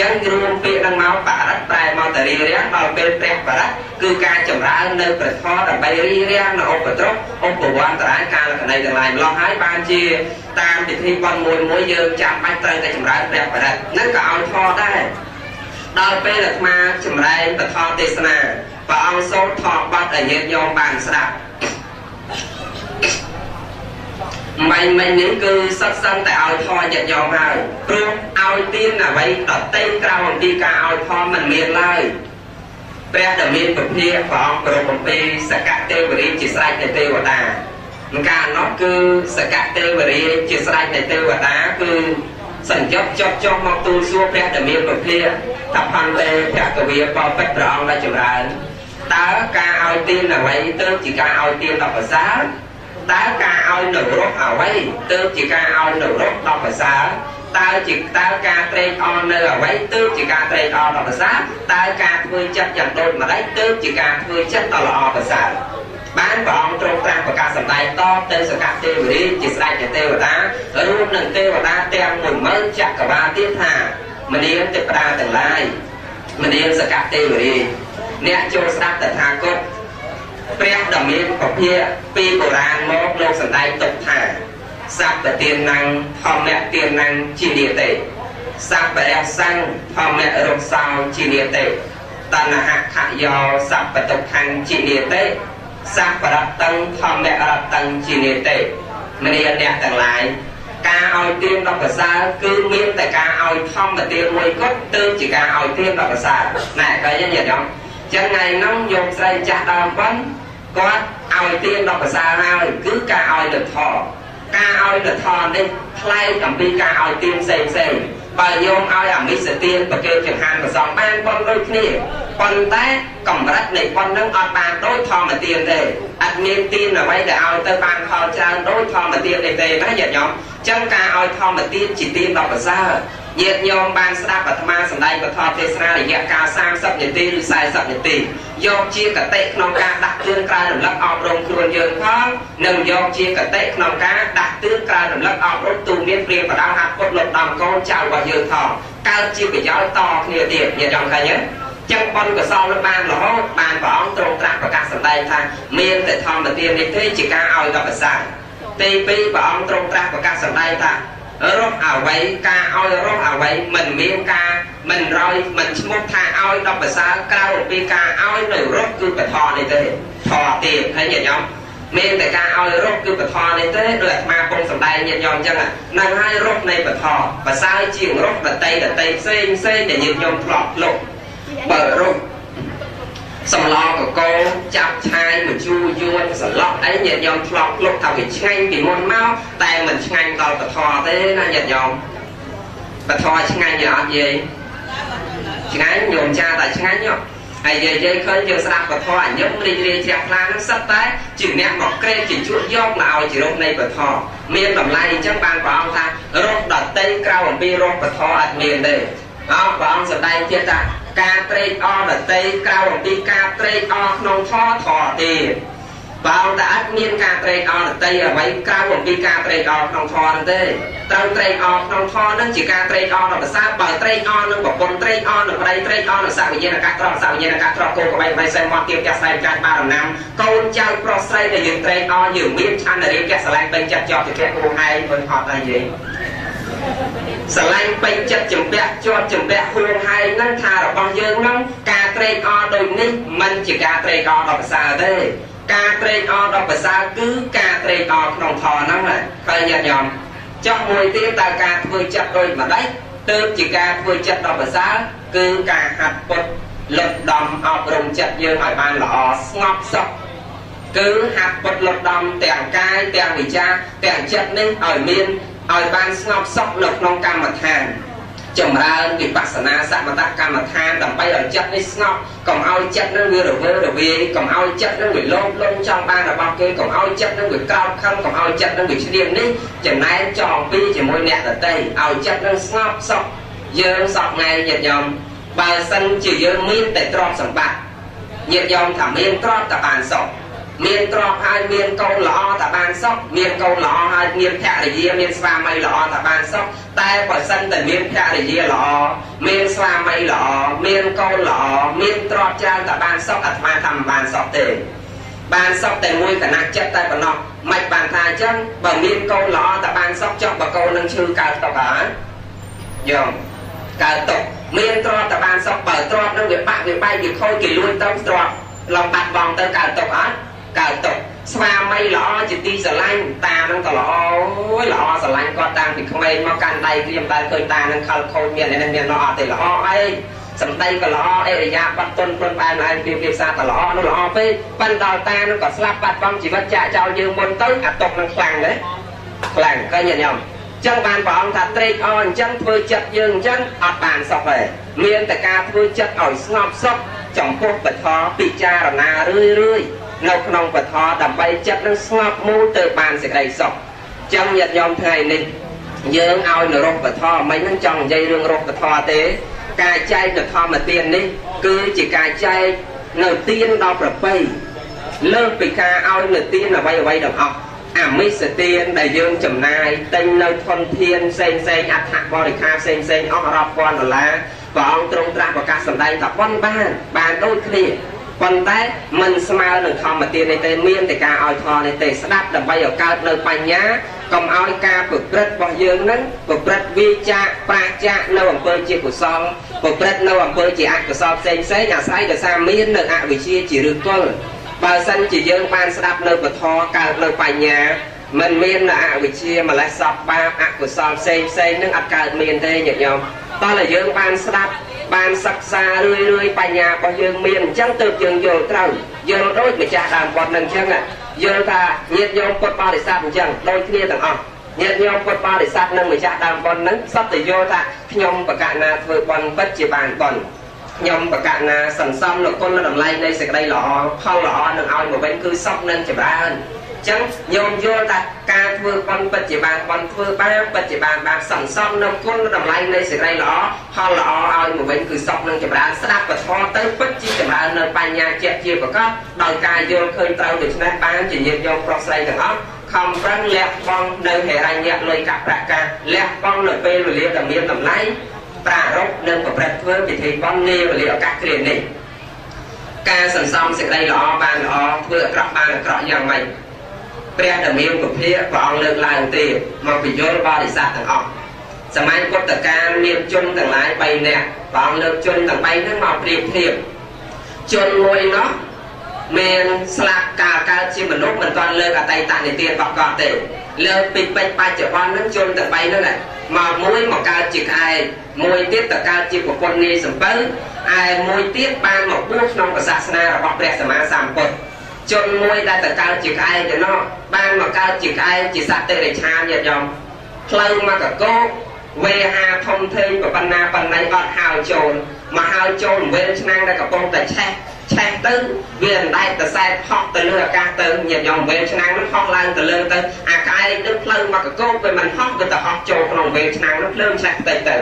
ចឹងរួមពាក្យនឹងមកបរិត្តប្រែមកតរីរាំងដល់ពេលព្រះបរិត្តគឺការចម្រើននៅប្រធមដើម្បីរីរាំងនៅឧបទ្រពឧបវន្តរាយការលក្ខណៈទាំងឡាយម្លោះហើយបានជាតាមពិធីបន់មួយមួយយើងចាំបាច់ត្រូវតែចម្រើនព្រះបរិត្តនឹងក៏ឲ្យធម៌ដែរដល់ពេលអាត្មាចម្រើនពធទេសនាព្រះអង្គសូត្រថតបាត់ឲ្យញាតិញោមបានស្ដាប់ មិនមិញនេះគឺសិតសិនតែឲ្យធម៌ញាតិញោមហើយព្រោះឲ្យទានអ្វីដតេក្រៅអំពីការឲ្យធម៌មិនមានឡើយព្រះដែលមានពភាព្រះអង្គប្រពអំពីសកទេវរាជជាស្រេចនៃទេវតាកាលនោះគឺសកទេវរាជជាស្រេចនៃទេវតាគឺសញ្ចប់ចប់ចុះមកទូលសួរព្រះដែលមានពភាថាផាន់ទេព្រះកវីបបិទ្ធព្រះអង្គដែលចម្រើនតើការឲ្យទានអ្វីទៅជាការឲ្យទានដល់ប្រសើ រតើការឲ្យនៅរស់អ្វីទើបជាការឲ្យនៅរស់ដល់ប្រសើរតើជាតើការត្រេកអរនៅអ្វីទើបជាការត្រេកអរដល់ប្រសើរតើការធ្វើចិត្តយ៉ាងដូចម្ដេចទើបជាការធ្វើចិត្តដល់ល្អប្រសើរបានព្រះអង្គទ្រង់ត្រាស់ប្រកាសសម្ដែងតទៅសកទេវរាជជាស្ដេចនៃទេវតារួមនឹងទេវតាទាំង10000ចក្រវាលទៀតថាមនាងទេវតាទាំងឡាយមនាងសកទេវរីអ្នកចូលស្ដាប់តថាគត ព្រះដ៏មានពភាពីបុរាណមកលោកសំដែងទុកថាសព្ទទានណੰធម្មទានណੰជានិតេសព្ពរៈសੰធម្មរុសោជានិតេតណ្ហខយោសព្ពទុក្ខੰជានិតេសព្ពរតੰធម្មរតੰជានិតេមនាអ្នកទាំងឡាយការឲ្យទានដល់ប្រសើរគឺមានតែការឲ្យធម្មទានមួយគត់ទើបជាការឲ្យទានដល់ប្រសើរណែឃើញទេញាតិញោម ចឹងថ្ងៃហ្នឹងយកស្រីចាស់ដើមប៉ុនគាត់ឲ្យទានដល់ប្រសើរហើយគឺការឲ្យលទ្ធផលការឲ្យលទ្ធផលនេះផ្លែកអំពីការឲ្យទានផ្សេងផ្សេងបើយោមឲ្យអមិសទានប្រកេចង្ហានប្រសំបានប៉ុនដូចគ្នាប៉ុន្តែ កម្រិតនៃប៉ុននឹងអត់បានដូចធម្មទានទេអត់មានទានអ្វីដែលឲ្យទៅបានផលច្រើនដូចធម្មទានទេទេណាញាតិញោមចឹងការឲ្យធម្មទានជាទានដល់ប្រសើរញាតិញោមបានស្ដាប់អាត្មាសម្ដែងពធទេសនារយៈកាល30នាទីឬ40នាទីយកជាកតិក្នុងការដាក់ទឿនក្រៅរំលឹកអប់រំខ្លួនយើងផងនិងយកជាកតិក្នុងការដាក់ទឿនក្រៅរំលឹកអប់រំទូមានព្រាមបដៅហាត់ពុតលុតដំកូនចៅរបស់យើងផងកើតជាប្រយោជន៍តគ្នាទៀតញាតិញោមឃើញទេ ចឹងបនកសលនឹងបានរហូតបានព្រះអង្គទ្រង់ត្រាស់ប្រកាសសម្ដែងថាមានតែធម្មទាននេះទេជាការឲ្យដល់ប្រសើរទី2ព្រះអង្គទ្រង់ត្រាស់ប្រកាសសម្ដែងថារកអ្វីការឲ្យរកអ្វីមិនមានការមិនរយមិនឈ្មោះថាឲ្យដល់ប្រសើរក្រៅអំពីការឲ្យនៅរកគឺបធរនេះទេធរទៀតឃើញញាតិញោមមានតែការឲ្យរកគឺបធរនេះទេដោយអាត្មាពងសំដែងញាតិញោមអញ្ចឹងនឹងឲ្យរកនៃបធរប្រសើរជាងរកដតីដតីផ្សេងផ្សេងដែលញាតិញោមធ្លាប់លុប បើរកសម្លកកោចាប់ឆាយមកជូរយួនសឡក់អីញាតិញោមធ្លាប់លុបថាវាឆ្ងាញ់ពីមុនមកតែមិនឆ្ងាញ់ដល់ពធទេណាញាតិញោមពធឆ្ងាញ់យ៉ាងអត់យាយឆ្ងាញ់ញោមចាតែឆ្ងាញ់យោហើយយាយយាយឃើញយើងស្ដាប់ពធអញ្ញឹមរីករាយជ្រះថ្លានឹងសិតតែជាអ្នកមកក្រេបជាជួយកយកមកឲ្យជារោគនៃពធមានតម្លៃអញ្ចឹងបានព្រះអង្គថារោគដតីក្រៅអំពីរោគពធអត់មានទេ អោព្រះអង្គសម្ដែងទៀតថាការត្រេកអរដតីក្រៅអំពីការត្រេកអរក្នុងធម៌ធម៌ទេបើតែអត់មានការត្រេកអរដតីអ្វីក្រៅអំពីការត្រេកអរក្នុងធម៌នោះទេត្រូវត្រេកអរក្នុងធម៌នឹងជាការត្រេកអរដល់ប្រសាទបើត្រេកអរនឹងប្រពន្ធត្រេកអរនឹងប្តីត្រេកអរនឹងសវិញ្ញាណកាត្រង់សវិញ្ញាណកាត្រង់គោក្បៃក្បៃសែមកទៀបចាស់សែចាច់បារណាំកូនចៅប្រុសស្រីដែលយើងត្រេកអរយើងមានឆន្ទរាគៈស្រឡាញ់ពេញចិត្តជាប់ជាគូឯងមិនអត់ដែរយេ ស្រឡាញ់ពេញចិត្តចម្ពាក់ជាប់ចម្ពាក់ខ្លួនហើយនឹងថារបស់យើងនឹងការត្រេកអរដូចនេះមិនជាការត្រេកអរដល់ប្រសើរទេការត្រេកអរដល់ប្រសើរគឺការត្រេកអរក្នុងធម៌ហ្នឹងឃើញញាតិញោមចុះមួយទៀតតើការធ្វើចិត្តដូចម្ដេចទើបជាការធ្វើចិត្តដល់ប្រសើរគឺការហាត់ពុតលុតដំអប់រំចិត្តយើងឲ្យបានល្អស្ងប់សុខគឺហាត់ពុតលុតដំទាំងកាយទាំងវិចារទាំងចិត្តនេះឲ្យមាន ឲ្យបានស្ងប់សុខនៅក្នុងកម្មដ្ឋានចម្រើនវិបស្សនាសមថកម្មដ្ឋានដើម្បីឲ្យចិត្តនេះស្ងប់កុំឲ្យចិត្តនឹងវារវើរវាយកុំឲ្យចិត្តនឹងវាលោភលន់ចង់បានរបស់គេកុំឲ្យចិត្តនឹងវាក្រោតខឹងកុំឲ្យចិត្តនឹងវាឈ្នាននេះចំណែកចងពីជាមួយអ្នកដតីឲ្យចិត្តនឹងស្ងប់សុខយើងសពថ្ងៃញាតិញោមបើសិនជាយើងមានតែទ្រព្យសម្បត្តិញាតិញោមថាមានទ្រព្យតែបានសុខ មានទ្រព្យហើយមានកូនល្អតែបានសុខមានកូនល្អហើយមានភរិយាមានស្វាមីល្អតែបានសុខតែបើសិនតែមានភរិយាល្អមានស្វាមីល្អមានកូនល្អមានទ្រព្យច្រើនតែបានសុខអាត្មាថាមិនបានសុខទេបានសុខតែមួយគណៈចិត្តតែប៉ុណ្ណោះមិនបានថាអញ្ចឹងបើមានកូនល្អតែបានសុខចុះបើកូននឹងឈឺកើតទុកហើយយំកើតទុកមានទ្រព្យតែបានសុខបើទ្រព្យនឹងវាបាក់វាបែកវាខូចគេលួចទៅទ្រព្យឡងបាត់បង់ទៅកើតទុកអត់ កើតទុកស្វាមីល្អជាទីស្រឡាញ់តានឹងក៏ល្អអូយល្អស្រឡាញ់គាត់តាំងពីក្មេងមកកាន់ដៃក្រៀមដែលឃើញតានឹងខលខូចមាននេះមាននោះអត់ទេល្អអីសំដីក៏ល្អអេរយាបាត់ទុនពុនបែបណែពីភាសាក៏ល្អនោះល្អពេកប៉ិនដល់តានឹងក៏ស្លាប់បាត់បង់ជីវិតចាក់ចោលយើងមុនទៅអាទុកនឹងខ្លាំងទេខ្លាំងឃើញញញោមចឹងបានព្រះអង្គថាត្រេកអរអញ្ចឹងធ្វើចិត្តយើងអញ្ចឹងអត់បានសុខទេមានតែការធ្វើចិត្តឲ្យស្ងប់សុខចំពោះបធរពិចារណារឿយរឿយ នៅក្នុងពធដើម្បីចិត្តនឹងស្ងប់មូលទៅបានសេចក្តីសុខចឹងញាតិញោមថ្ងៃនេះយើងឲ្យនរោពធមិននឹងចង់និយាយរឿងរោពធទេ ការចែកនៅធម្មទាននេះ គឺជាការចែកនៅទានដល់ប្រពៃលើសពីការឲ្យនៅទានអ្វីអ្វីទាំងអស់អាមិសទានដែលយើងចំណាយទិញនៅធនធានផ្សេងផ្សេងអត្ថបរិខាផ្សេងផ្សេងអស់រាប់ពាន់ដុល្លារព្រះអង្គទ្រង់ត្រាស់ប្រកាសសម្ដែងថាប៉ុនបានបានដូចគ្នា ប៉ុន្តែមិនស្មើនឹងធម្មទាននេះទេមានតែការឲ្យធម៌នេះទេស្ដាប់ដើម្បីឲ្យកើតនៅបញ្ញាកុំឲ្យការប្រព្រឹត្តរបស់យើងនឹងប្រព្រឹត្តវាចាប្រាចានៅអំពើជាកុសលប្រព្រឹត្តនៅអំពើជាអកុសលផ្សេងផ្សេងអាស្រ័យដោយសារមាននៅអវិជ្ជាជាឫសគល់បើសិនជាយើងបានស្ដាប់នៅពធកើតនៅបញ្ញាមិនមានអវិជ្ជាម្លេះសពបាបអកុសលផ្សេងផ្សេងនឹងអត់កើតមានទេញាតិញោមតោះតែយើងបានស្ដាប់ បានសិក្សារឿយរឿយបញ្ញារបស់យើងមានអញ្ចឹងទើបយើងយល់ត្រូវយល់ដូចម្ចាស់ដើមគាត់នឹងអញ្ចឹងយល់ថាញាតិញោមពុទ្ធបរិស័ទអញ្ចឹងដូចគ្នាទាំងអស់ញាតិញោមពុទ្ធបរិស័ទនិងម្ចាស់ដើមបុណ្យហ្នឹងសត្វតែយល់ថាខ្ញុំបកណាធ្វើបុណ្យពិតជាបានបុណ្យ ខ្ញុំបកណាសន្សំនូវគុណតម្លៃនៃសេចក្តីល្អផលល្អនឹងឲ្យមកវិញគឺសុខនិងចម្រើនចឹងញោមយល់ថាការធ្វើបន់ពិតជាបានបន់ធ្វើបានពិតជាបានបានសន្សំនៅគុណតម្លៃនៃសេចក្តីល្អផលល្អឲ្យមកវិញគឺសុខនិងចម្រើនស្ដាប់ពធទៅពិតជាចម្រើននៅបញ្ញាជាជាប្រកបដោយការយល់ឃើញត្រូវដូច្នេះបានជាញាតិញោមប្រុសស្រីទាំងអស់ខំប្រឹងលះបង់នៅហេរញ្ញៈលុយកាក់ប្រាក់ការលះបង់នៅពេលវេលាដែលមានតម្លៃ ប្រារព្ធនិងប្រព្រឹត្តធ្វើពិធីបន់នាវេលាឱកាសគ្រានេះការសន្សំសេចក្តីល្អបានល្អធ្វើអាក្រក់បានអាក្រក់យ៉ាងម៉េចព្រះដែលមានពភាព្រះអង្គលើកឡើងទៀតមកពយល់បរិស័ទទាំងអស់សម័យពុទ្ធកាលមានជនទាំងឡាយ3នាក់ព្រះអង្គលើកជនទាំង3ហ្នឹងមកប្រៀបធៀបជនមួយនោះមានស្លាប់កាលកើតជាមនុស្សមិនទាន់លើកអតីតនិទានរបស់គាត់ទេ លើកពីពេចបច្ចុប្បន្នហ្នឹងជនទាំង3ហ្នឹងមកមួយមកកើតជាក្អែកមួយទៀតទៅកើតជាប្រពន្ធនាយសំពៅឯមួយទៀតបានមកបួសក្នុងសាសនារបស់ព្រះសម្មាសម្ពុទ្ធជនមួយដែលទៅកើតជាក្អែកទៅនោះបានមកកើតជាក្អែកជាសត្វតិរិឆានញាតិញោមផ្លូវមកកកោវេហាធំធេងប៉ុណ្ណាប៉ុណ្ណៃអត់ហៅចូលមកហៅចូលវេលឆ្នាំងដែលកំពុងតែឆេះ ឆេះទៅវាអណ្ដែតទៅសែតហោះទៅលើអាកាសទៅញាតិញោមវេលឆ្នាំងនោះហោះឡើងទៅលើទៅអាក្អែកនឹងផ្លូវមកកកោវាមិនហោះវាទៅហោះចូលក្នុងវេលឆ្នាំងនោះភ្លើងឆេះតិចទៅ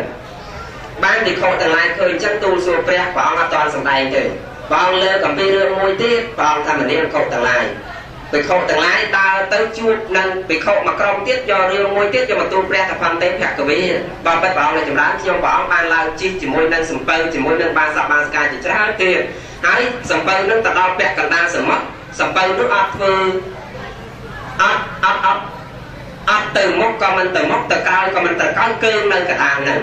បានទីខោទាំងឡាយឃើញចឹងទូលសួរព្រះព្រះអង្គអត់តន់សម្ដែងទេព្រះអង្គលើកអំពីរឿងមួយទៀតព្រះអង្គថាមនាងខុសទាំងឡាយភិក្ខុទាំងឡាយដើរទៅជួបនឹងភិក្ខុមួយក្រុមទៀតយករឿងមួយទៀតយកមកទូលព្រះតផន្តិភគវីបើពិតព្រះអង្គចម្រើនខ្ញុំព្រះអង្គបានឡើងជិះជាមួយនឹងសំពៅជាមួយនឹងបានសបានស្កាយជាច្រើនទៀត ហើយសំពៅនឹងទៅដល់ពាក់កណ្ដាលសមុទ្រសំពៅនោះអត់ធ្វើអត់អត់អត់អត់ទៅមុខក៏មិនទៅមុខទៅក្រោយក៏មិនទៅក្រោយគឺនៅកណ្ដាលហ្នឹង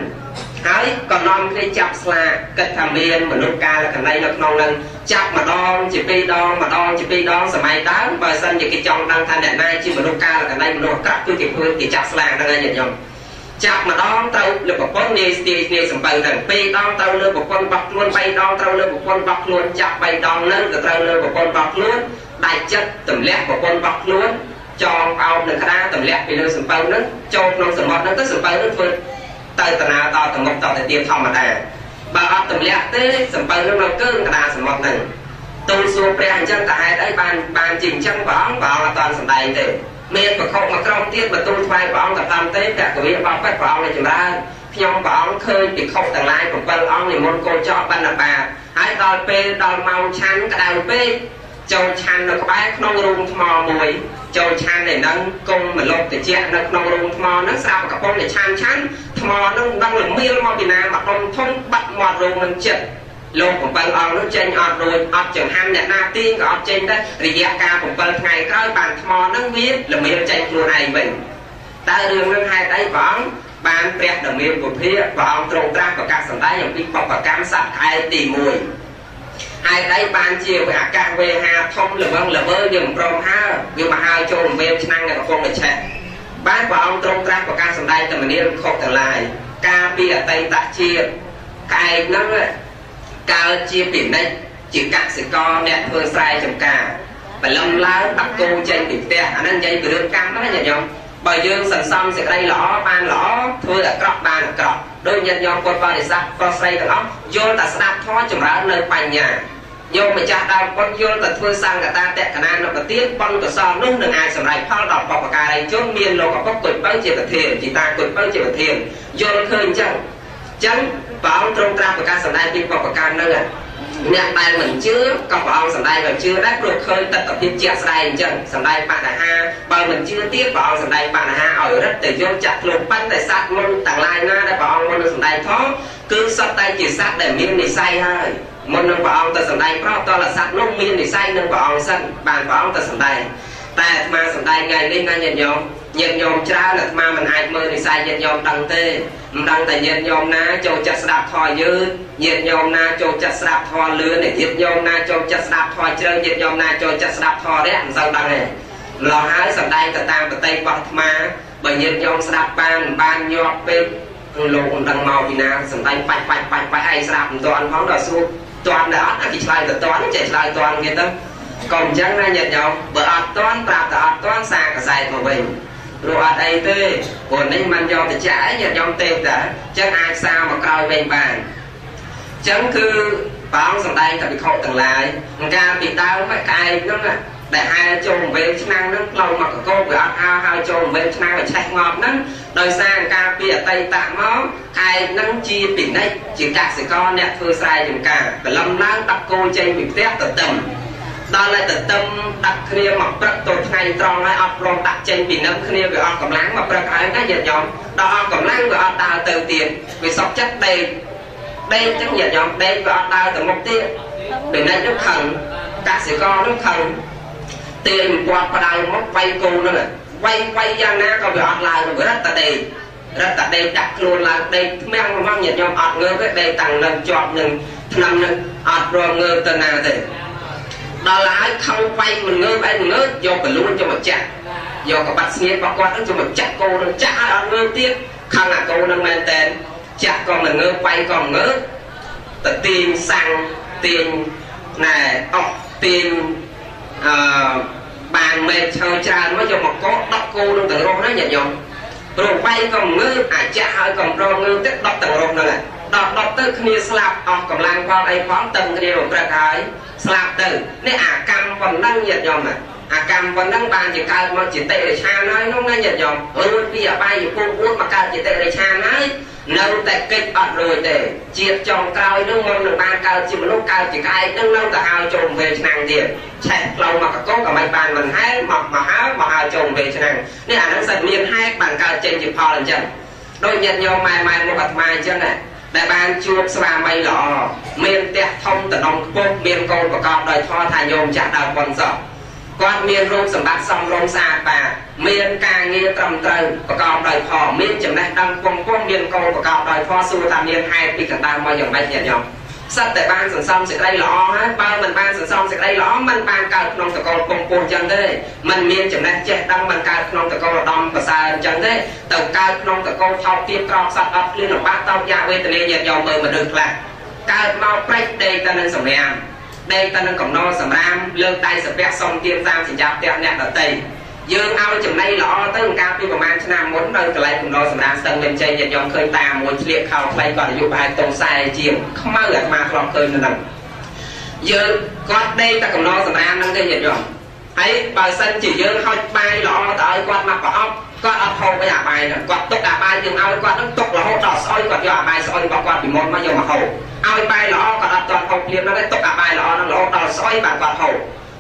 ហើយក៏នាំគ្នាចាប់ស្លាគិតថាមានមនុស្សកាលកណីនៅក្នុងនឹងចាប់ម្ដងជាពីរដងម្ដងជាពីរដងសម័យដើមបើសិនជាគេចង់ដឹងថាអ្នកណាជាមនុស្សកាលកណីមនុស្សអាក្រក់គឺគេធ្វើគេចាប់ស្លាហ្នឹងហើយញាតិញោម ចាប់ម្ដងត្រូវលើប្រពន្ធនាយស្ទាយគ្នាសំបើទាំងពីរដងត្រូវលើប្រពន្ធរបស់ខ្លួន3ដងត្រូវលើប្រពន្ធរបស់ខ្លួនចាប់3ដងនឹងក៏ត្រូវលើប្រពន្ធរបស់ខ្លួនដាច់ចិត្តទម្លាក់ប្រពន្ធរបស់ខ្លួនចងអោបនឹងក្តារទម្លាក់ពីលើសំពៅនឹងចូលក្នុងសមុទ្រនឹងទៅសំពៅនឹងធ្វើទៅតាណាដល់ទៅមុខតទៅទៀតធម្មតាបើអត់ទម្លាក់ទេសំពៅនឹងនៅកើងក្តារសមុទ្រនឹងទូលសួរព្រះអញ្ចឹងតើហេតុអីបានបានជាអញ្ចឹងព្រះអង្គព្រះអង្គអត់តាន់សម្ដែងទេ មានប្រខុសមកក្រុមទៀតបន្ទូលថ្វាយព្រះអង្គទៅតាមទេតកវិបបិទ្ធព្រះអង្គនឹងចម្រើនខ្ញុំព្រះអង្គឃើញពិខុទាំងឡាយ7អង្គនិមន្តកូនចោបណ្ឌបាតហើយដល់ពេលដល់ម៉ោងឆាន់ក្តៅពេកចូលឆាន់នៅក្បែរក្នុងរូងថ្មមួយចូលឆាន់នៅនឹងគង់មលុបតិចនៅក្នុងរូងថ្មហ្នឹងស្រាប់កំពុងតែឆាន់ឆាន់ថ្មហ្នឹងដឹងល្មៀលមកពីណាមកដុំធំបាត់មាត់រូងនឹងចិត្ត លោក7អង្គនោះចេញអត់រួចអត់ចង្ហាន់អ្នកណាទីក៏អត់ចេញដែររយៈកាល7ថ្ងៃក្រោយបានថ្មហ្នឹងវាល្មៀលចេញខ្លួនឯងវិញតើរឿងនឹងហេតុអីព្រះអង្គបានព្រះដ៏មានពុភាព្រះអង្គទ្រង់ត្រាស់ប្រកាសសម្ដែងអំពីបបកម្មសត្វខែទី1ហេតុអីបានជាវាអាកាសវេហាធំល្វឹងល្វើយើងមិនព្រមហើវាមកហើចូលវេមឆ្នាំងនៅកំពង់តែឆេះបានព្រះអង្គទ្រង់ត្រាស់ប្រកាសសម្ដែងតមនាលខុសទាំងឡាយការពីអតីតជាតិកែកហ្នឹង កើតជាពិនិចជាកសិករអ្នកធ្វើស្រែចម្ការបលឹមឡើងដាក់គោចេញពីផ្ទះអាហ្នឹងនិយាយពីរឿងកម្មណាញាតិញោមបើយើងសន្សំសេចក្តីល្អបានល្អធ្វើអាក្រក់បានអាក្រក់ដោយញាតិញោមពុទ្ធបរិស័ទប្រុសស្រីទាំងអស់យល់តែស្ដាប់ធម៌ចម្រើននៅបញ្ញាយោម្ចាស់ដើមពុតយល់តែធ្វើសង្កតាតក្កណានុបទានបនកសលនោះនឹងអាចសម្រេចផលដល់បពការីជនមានលោកអពុកគុជបើជាប្រធានជីតាគុជបើជាប្រធានយល់ឃើញអញ្ចឹងអញ្ចឹង ព្រះអង្គទ្រង់ត្រាស់ប្រកាសសម្ដែងពីបពកានឹងអ្នកដែលមិនជឿក៏ព្រះអង្គសម្ដែងឲ្យជឿដែរព្រោះឃើញទស្សនវិជ្ជាស្ដែងអញ្ចឹងសម្ដែងបដិហាបើមិនជឿទៀតព្រះអង្គសម្ដែងបដិហាឲ្យរឹតទៅយកចាក់ខ្លួនប៉ិនតែសត្វមុនទាំងឡាយណាដែលព្រះអង្គមុននឹងសម្ដែងធម៌គឺសត្វតែជាសត្វដែលមាននិស័យហើយមុននឹងព្រះអង្គទៅសម្ដែងប្រោតតលសត្វនោះមាននិស័យនឹងព្រះអង្គសិនបានព្រះអង្គទៅសម្ដែងតែអាត្មាសម្ដែងថ្ងៃនេះណាញាតិញោម ញាតិញោមច្រើនអាត្មាមិនអាចមើលនិស័យញាតិញោមដឹងទេមិនដឹងតែញាតិញោមណាចូលចិត្តស្ដាប់ធម៌យឺតញាតិញោមណាចូលចិត្តស្ដាប់ធម៌លឿនញាតិញោមណាចូលចិត្តស្ដាប់ធម៌ជ្រៅញាតិញោមណាចូលចិត្តស្ដាប់ធម៌រយៈមិនសូវដឹងទេម្ល៉េះហើយសម្ដែងទៅតាមបតីរបស់អាត្មាបើញាតិញោមស្ដាប់បានបានញាប់ពេកលោកមិនដឹងមកពីណាសម្ដែងបាច់បាច់បាច់បាច់ឯងស្ដាប់មិនទាន់ផងដល់សួរទាន់ដែរអត់គេឆ្លើយទៅទាន់ចេះឆ្លើយទាន់គេទៅកុំអញ្ចឹងណាញាតិញោមបើអត់ទាន់ប្រាប់តែអត់ទាន់សារកសែតមកវិញ ព្រោះអត់អីទេព្រោះនេះมันយកទៅចាក់អីញាតិញោមទេតាអញ្ចឹងអាចសារមកក្រោយវិញបានអញ្ចឹងគឺព្រះអង្គសម្ដែងតែវិខទាំងឡាយកាលពីដើមក្អែកហ្នឹងដែលហែចូលវេលឆ្នាំងហ្នឹងផ្លូវមកកកោវាអត់ហៅហៅចូលវេលឆ្នាំងឲ្យឆេះងាប់ហ្នឹងដោយសារការពីអតីតមកឯងហ្នឹងជាពិនិចជាកសិករអ្នកធ្វើស្រែចម្ការបលំឡើងដាក់គោចេញពីផ្ទះទៅទឹម ដល់តែទៅទឹមដាក់គ្នាមកព្រឹកទៅថ្ងៃត្រង់ហើយអត់ព្រមដាក់ចេញពីនឹងគ្នាវាអត់កម្លាំងមកព្រឹកហើយណាញាតិញោមដល់អត់កម្លាំងវាអត់ដើរទៅទៀតវាសុកចិត្តដេកដេកចឹងញាតិញោមដេកវាអត់ដើរទៅមុខទៀតពីនេះនឹងខឹងកសិករនឹងខឹងទាញពាត់ផ្ដៅមកវាយគោនឹងវាយវាយយ៉ាងណាក៏វាអត់ឡើងរត់តែដេករត់តែដេកដាក់ខ្លួនឡើងដេកថ្មាំងមកញាតិញោមអត់ងើទេដេកតាំងនឹងជាប់នឹងឆ្នាំនឹងអត់ព្រមងើទៅណាទេ ដល់ហើយខំវាយមិនងើបឯងងើបយកកលួនយកមកចាក់យកកបាត់ស្ងៀមរបស់គាត់នឹងយកមកចាក់គោនឹងចាក់ឲ្យអត់ងើបទៀតខំអាគោនឹងមែនតែនចាក់ក៏មិនងើបវាយក៏មិនងើបទៅទាញសាំងទាញណែអស់ទាញអឺបានមេឈើច្រើនមកយកមកកោដកគោនឹងទៅរស់ណាញាតិញោមព្រោះវាយក៏ងើបអាចចាក់ហើយក៏ប្រងើបទៅដកទាំងរស់ហ្នឹងដល់ដកទៅគ្នាស្លាប់អស់កម្លាំងផងអីផងតឹងគ្នារព្រឹកហើយ ស្លាប់ទៅនេះអាកម្មប៉ុណ្ណឹងញាតិញោមអាកម្មប៉ុណ្ណឹងបានជាកើតមកជាតិរិឆានហើយនោះណាញាតិញោមរួចពីអបាយភូមិ4មកកើតជាតិរិឆានហើយនៅតែកិច្ចអត់រួចទេជាតិចុងក្រោយនោះមិននឹងបានកើតជាមនុស្សកើតជាកាយនឹងនៅតែឲ្យចូលវេឆ្នាំទៀតឆេះផ្លូវមកកកក៏មិនបានមិនហែមកមកហើយមកឲ្យចូលវេឆ្នាំនេះអានឹងសិតមានហែកបានកើតចេញជាផលអញ្ចឹងដោយញាតិញោមម៉ែម៉ែមកអាត្មាអញ្ចឹងណា ដែលបានជួបស្វាមីល្អមានផ្ទះធំតំណងខ្ពស់មានកូនប្រកបដោយធម៌ថាញោមចាស់ដើមប៉ុនសោះគាត់មានរូបសម្បត្តិសមរម្យស្អាតបាតមានការងារត្រឹមត្រូវប្រកបដោយផលមានចំណេះដឹងគង់គង់មានកូនប្រកបដោយផលសួរថាមានហេតុពីកណ្ដាលមកយ៉ាងម៉េចញាតិញោម សិតតែបានសន្សំសេចក្តីល្អហើយបើមិនបានសន្សំសេចក្តីល្អមិនបានកើតក្នុងតកលពងពោះចឹងទេมันមានចំណេះចេះដឹងមិនកើតក្នុងតកលឧត្តមប្រសើរចឹងទេទៅកើតក្នុងតកលថោកទៀតក្រោកសត្វអត់ភ្លៀងលំបាកតោកយ៉ាវេទនាញាតិញោមមើលមនុស្សខ្លះកើតមកព្រិចដេកទៅនឹងសម្រាមដេកទៅនឹងកំណរសម្រាមលើកដៃសាពះសុំទៀមតាមសញ្ញាផ្ទះអ្នកដតី យើងឲ្យចំណៃល្អទៅកាលពីប្រហែលឆ្នាំមុននៅកន្លែងកំណរសម្រាមស្ទឹងមានជ័យញាតិញោមឃើញតាមួយឆ្លៀកខោខ្លីគាត់អាយុប្រហែលតុង40ជាងខ្មៅអាត្មាធ្លាប់ឃើញនៅហ្នឹងយើងគាត់ដេកតែកំណរសម្រាមហ្នឹងទេញាតិញោមហើយបើសិនជាយើងហុចបាយល្អទៅឲ្យគាត់មកប្រអប់គាត់អត់ហូបអីអាបាយហ្នឹងគាត់ទុកអាបាយយើងឲ្យគាត់ហ្នឹងទុករហូតដល់ស្អុយគាត់យកអាបាយស្អុយរបស់គាត់ពីមុនមកយកមកហូបឲ្យបាយល្អគាត់អត់ទាន់ហូបភ្លាមហ្នឹងទេទុកអាបាយល្អហ្នឹងរហូតដល់ស្អុយបានគាត់ហូប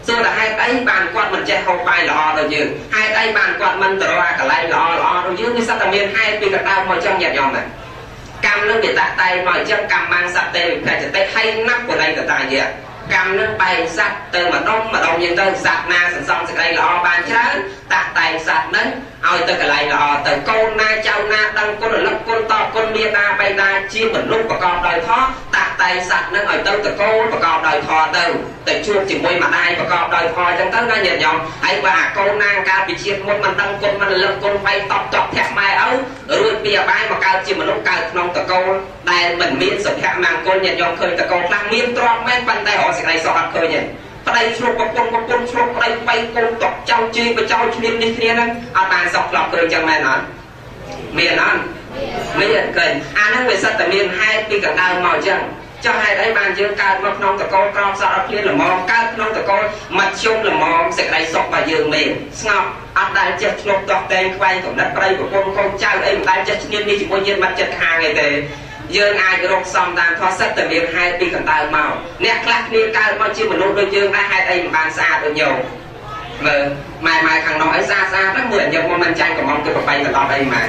សួរថាហេតុអីបានគាត់មិនចេះហូបបាយល្អដូចយើងហេតុអីបានគាត់មិនទៅរកអាកន្លែងល្អល្អដូចយើងវាសិតតែមានហេតុពីកណ្ដាលមកចឹងញាតិញោមណាកម្មនឹងវាតាក់តែងមកអញ្ចឹងកម្មបានសត្វទេវិភេចតិហើយណាប់បរិយតតាយៈ កម្មនឹងបែងសត្វទៅម្ដុំម្ដុំយើងទៅសត្វណាសន្សំសេចក្តីល្អបានច្រើនតាក់តែងសត្វនឹងឲ្យទៅកន្លែងល្អទៅកូនណាចៅណាដឹងគុណរលឹកគុណតបគុណមានណាបៃតាជាមនុស្សប្រកបដោយធម៌តាក់តែងសត្វនឹងឲ្យទៅតកូនប្រកបដោយធម៌ទៅទៅជួបជាមួយម្ដាយប្រកបដោយធម៌អញ្ចឹងទៅណាញាតិញោមហើយបើអាកូនណាកាលពីជាតិមុនមិនដឹងគុណមិនរលឹកគុណបៃតបតបធាក់ម៉ែឪរួចពីអបាយមកកើតជាមនុស្សកើតក្នុងតកូនដែលមិនមានសុភមង្គលញាតិញោមឃើញតកូនខ្លះមានទ្រព្យមែនប៉ុន្តែរកសេចក្តីសុខអត់ឃើញទេប្តីឆ្លុះប្រពន្ធប្រពន្ធឆ្លុះប្តីបៃកូនតកចៅជឿបចោឈ្លាននេះគ្នាហ្នឹងអត់បានសោះក្លប់ឃើញចឹងមែនអត់មានអត់មានឃើញអាហ្នឹងវាសិតតែមានហេតុពីកណ្ដាលមកចឹងចុះហេតុអីបានយើងកើតមកក្នុងតកូលក្រមសក់អត់ភ្លៀនល្មមកើតក្នុងតកូលមធ្យមល្មមសេចក្តីសុខរបស់យើងមែនស្ងប់អត់ដែលចេះឆ្លុះតោះតែងខ្វែងកំណត់ប្រៃប្រពន្ធកូនចៅអីមិនដែលចេះឈ្នាននេះជាមួយញាតិមិត្តចិត្តខាងអីទេ យើងអាចរកសំតាមធម៌សិតតែមានហេតុពីកណ្ដៅមកអ្នកខ្លះគ្នាកើតមកជាមនុស្សដូចយើងដែរហេតុអីមិនបានស្អាតដូចញោមមើលម៉ែម៉ែខាងនោះអីស្អាតស្អាតហ្នឹងមើលយើងមកមិនចាញ់កំងទៅប្របីទៅដល់អីម៉ែ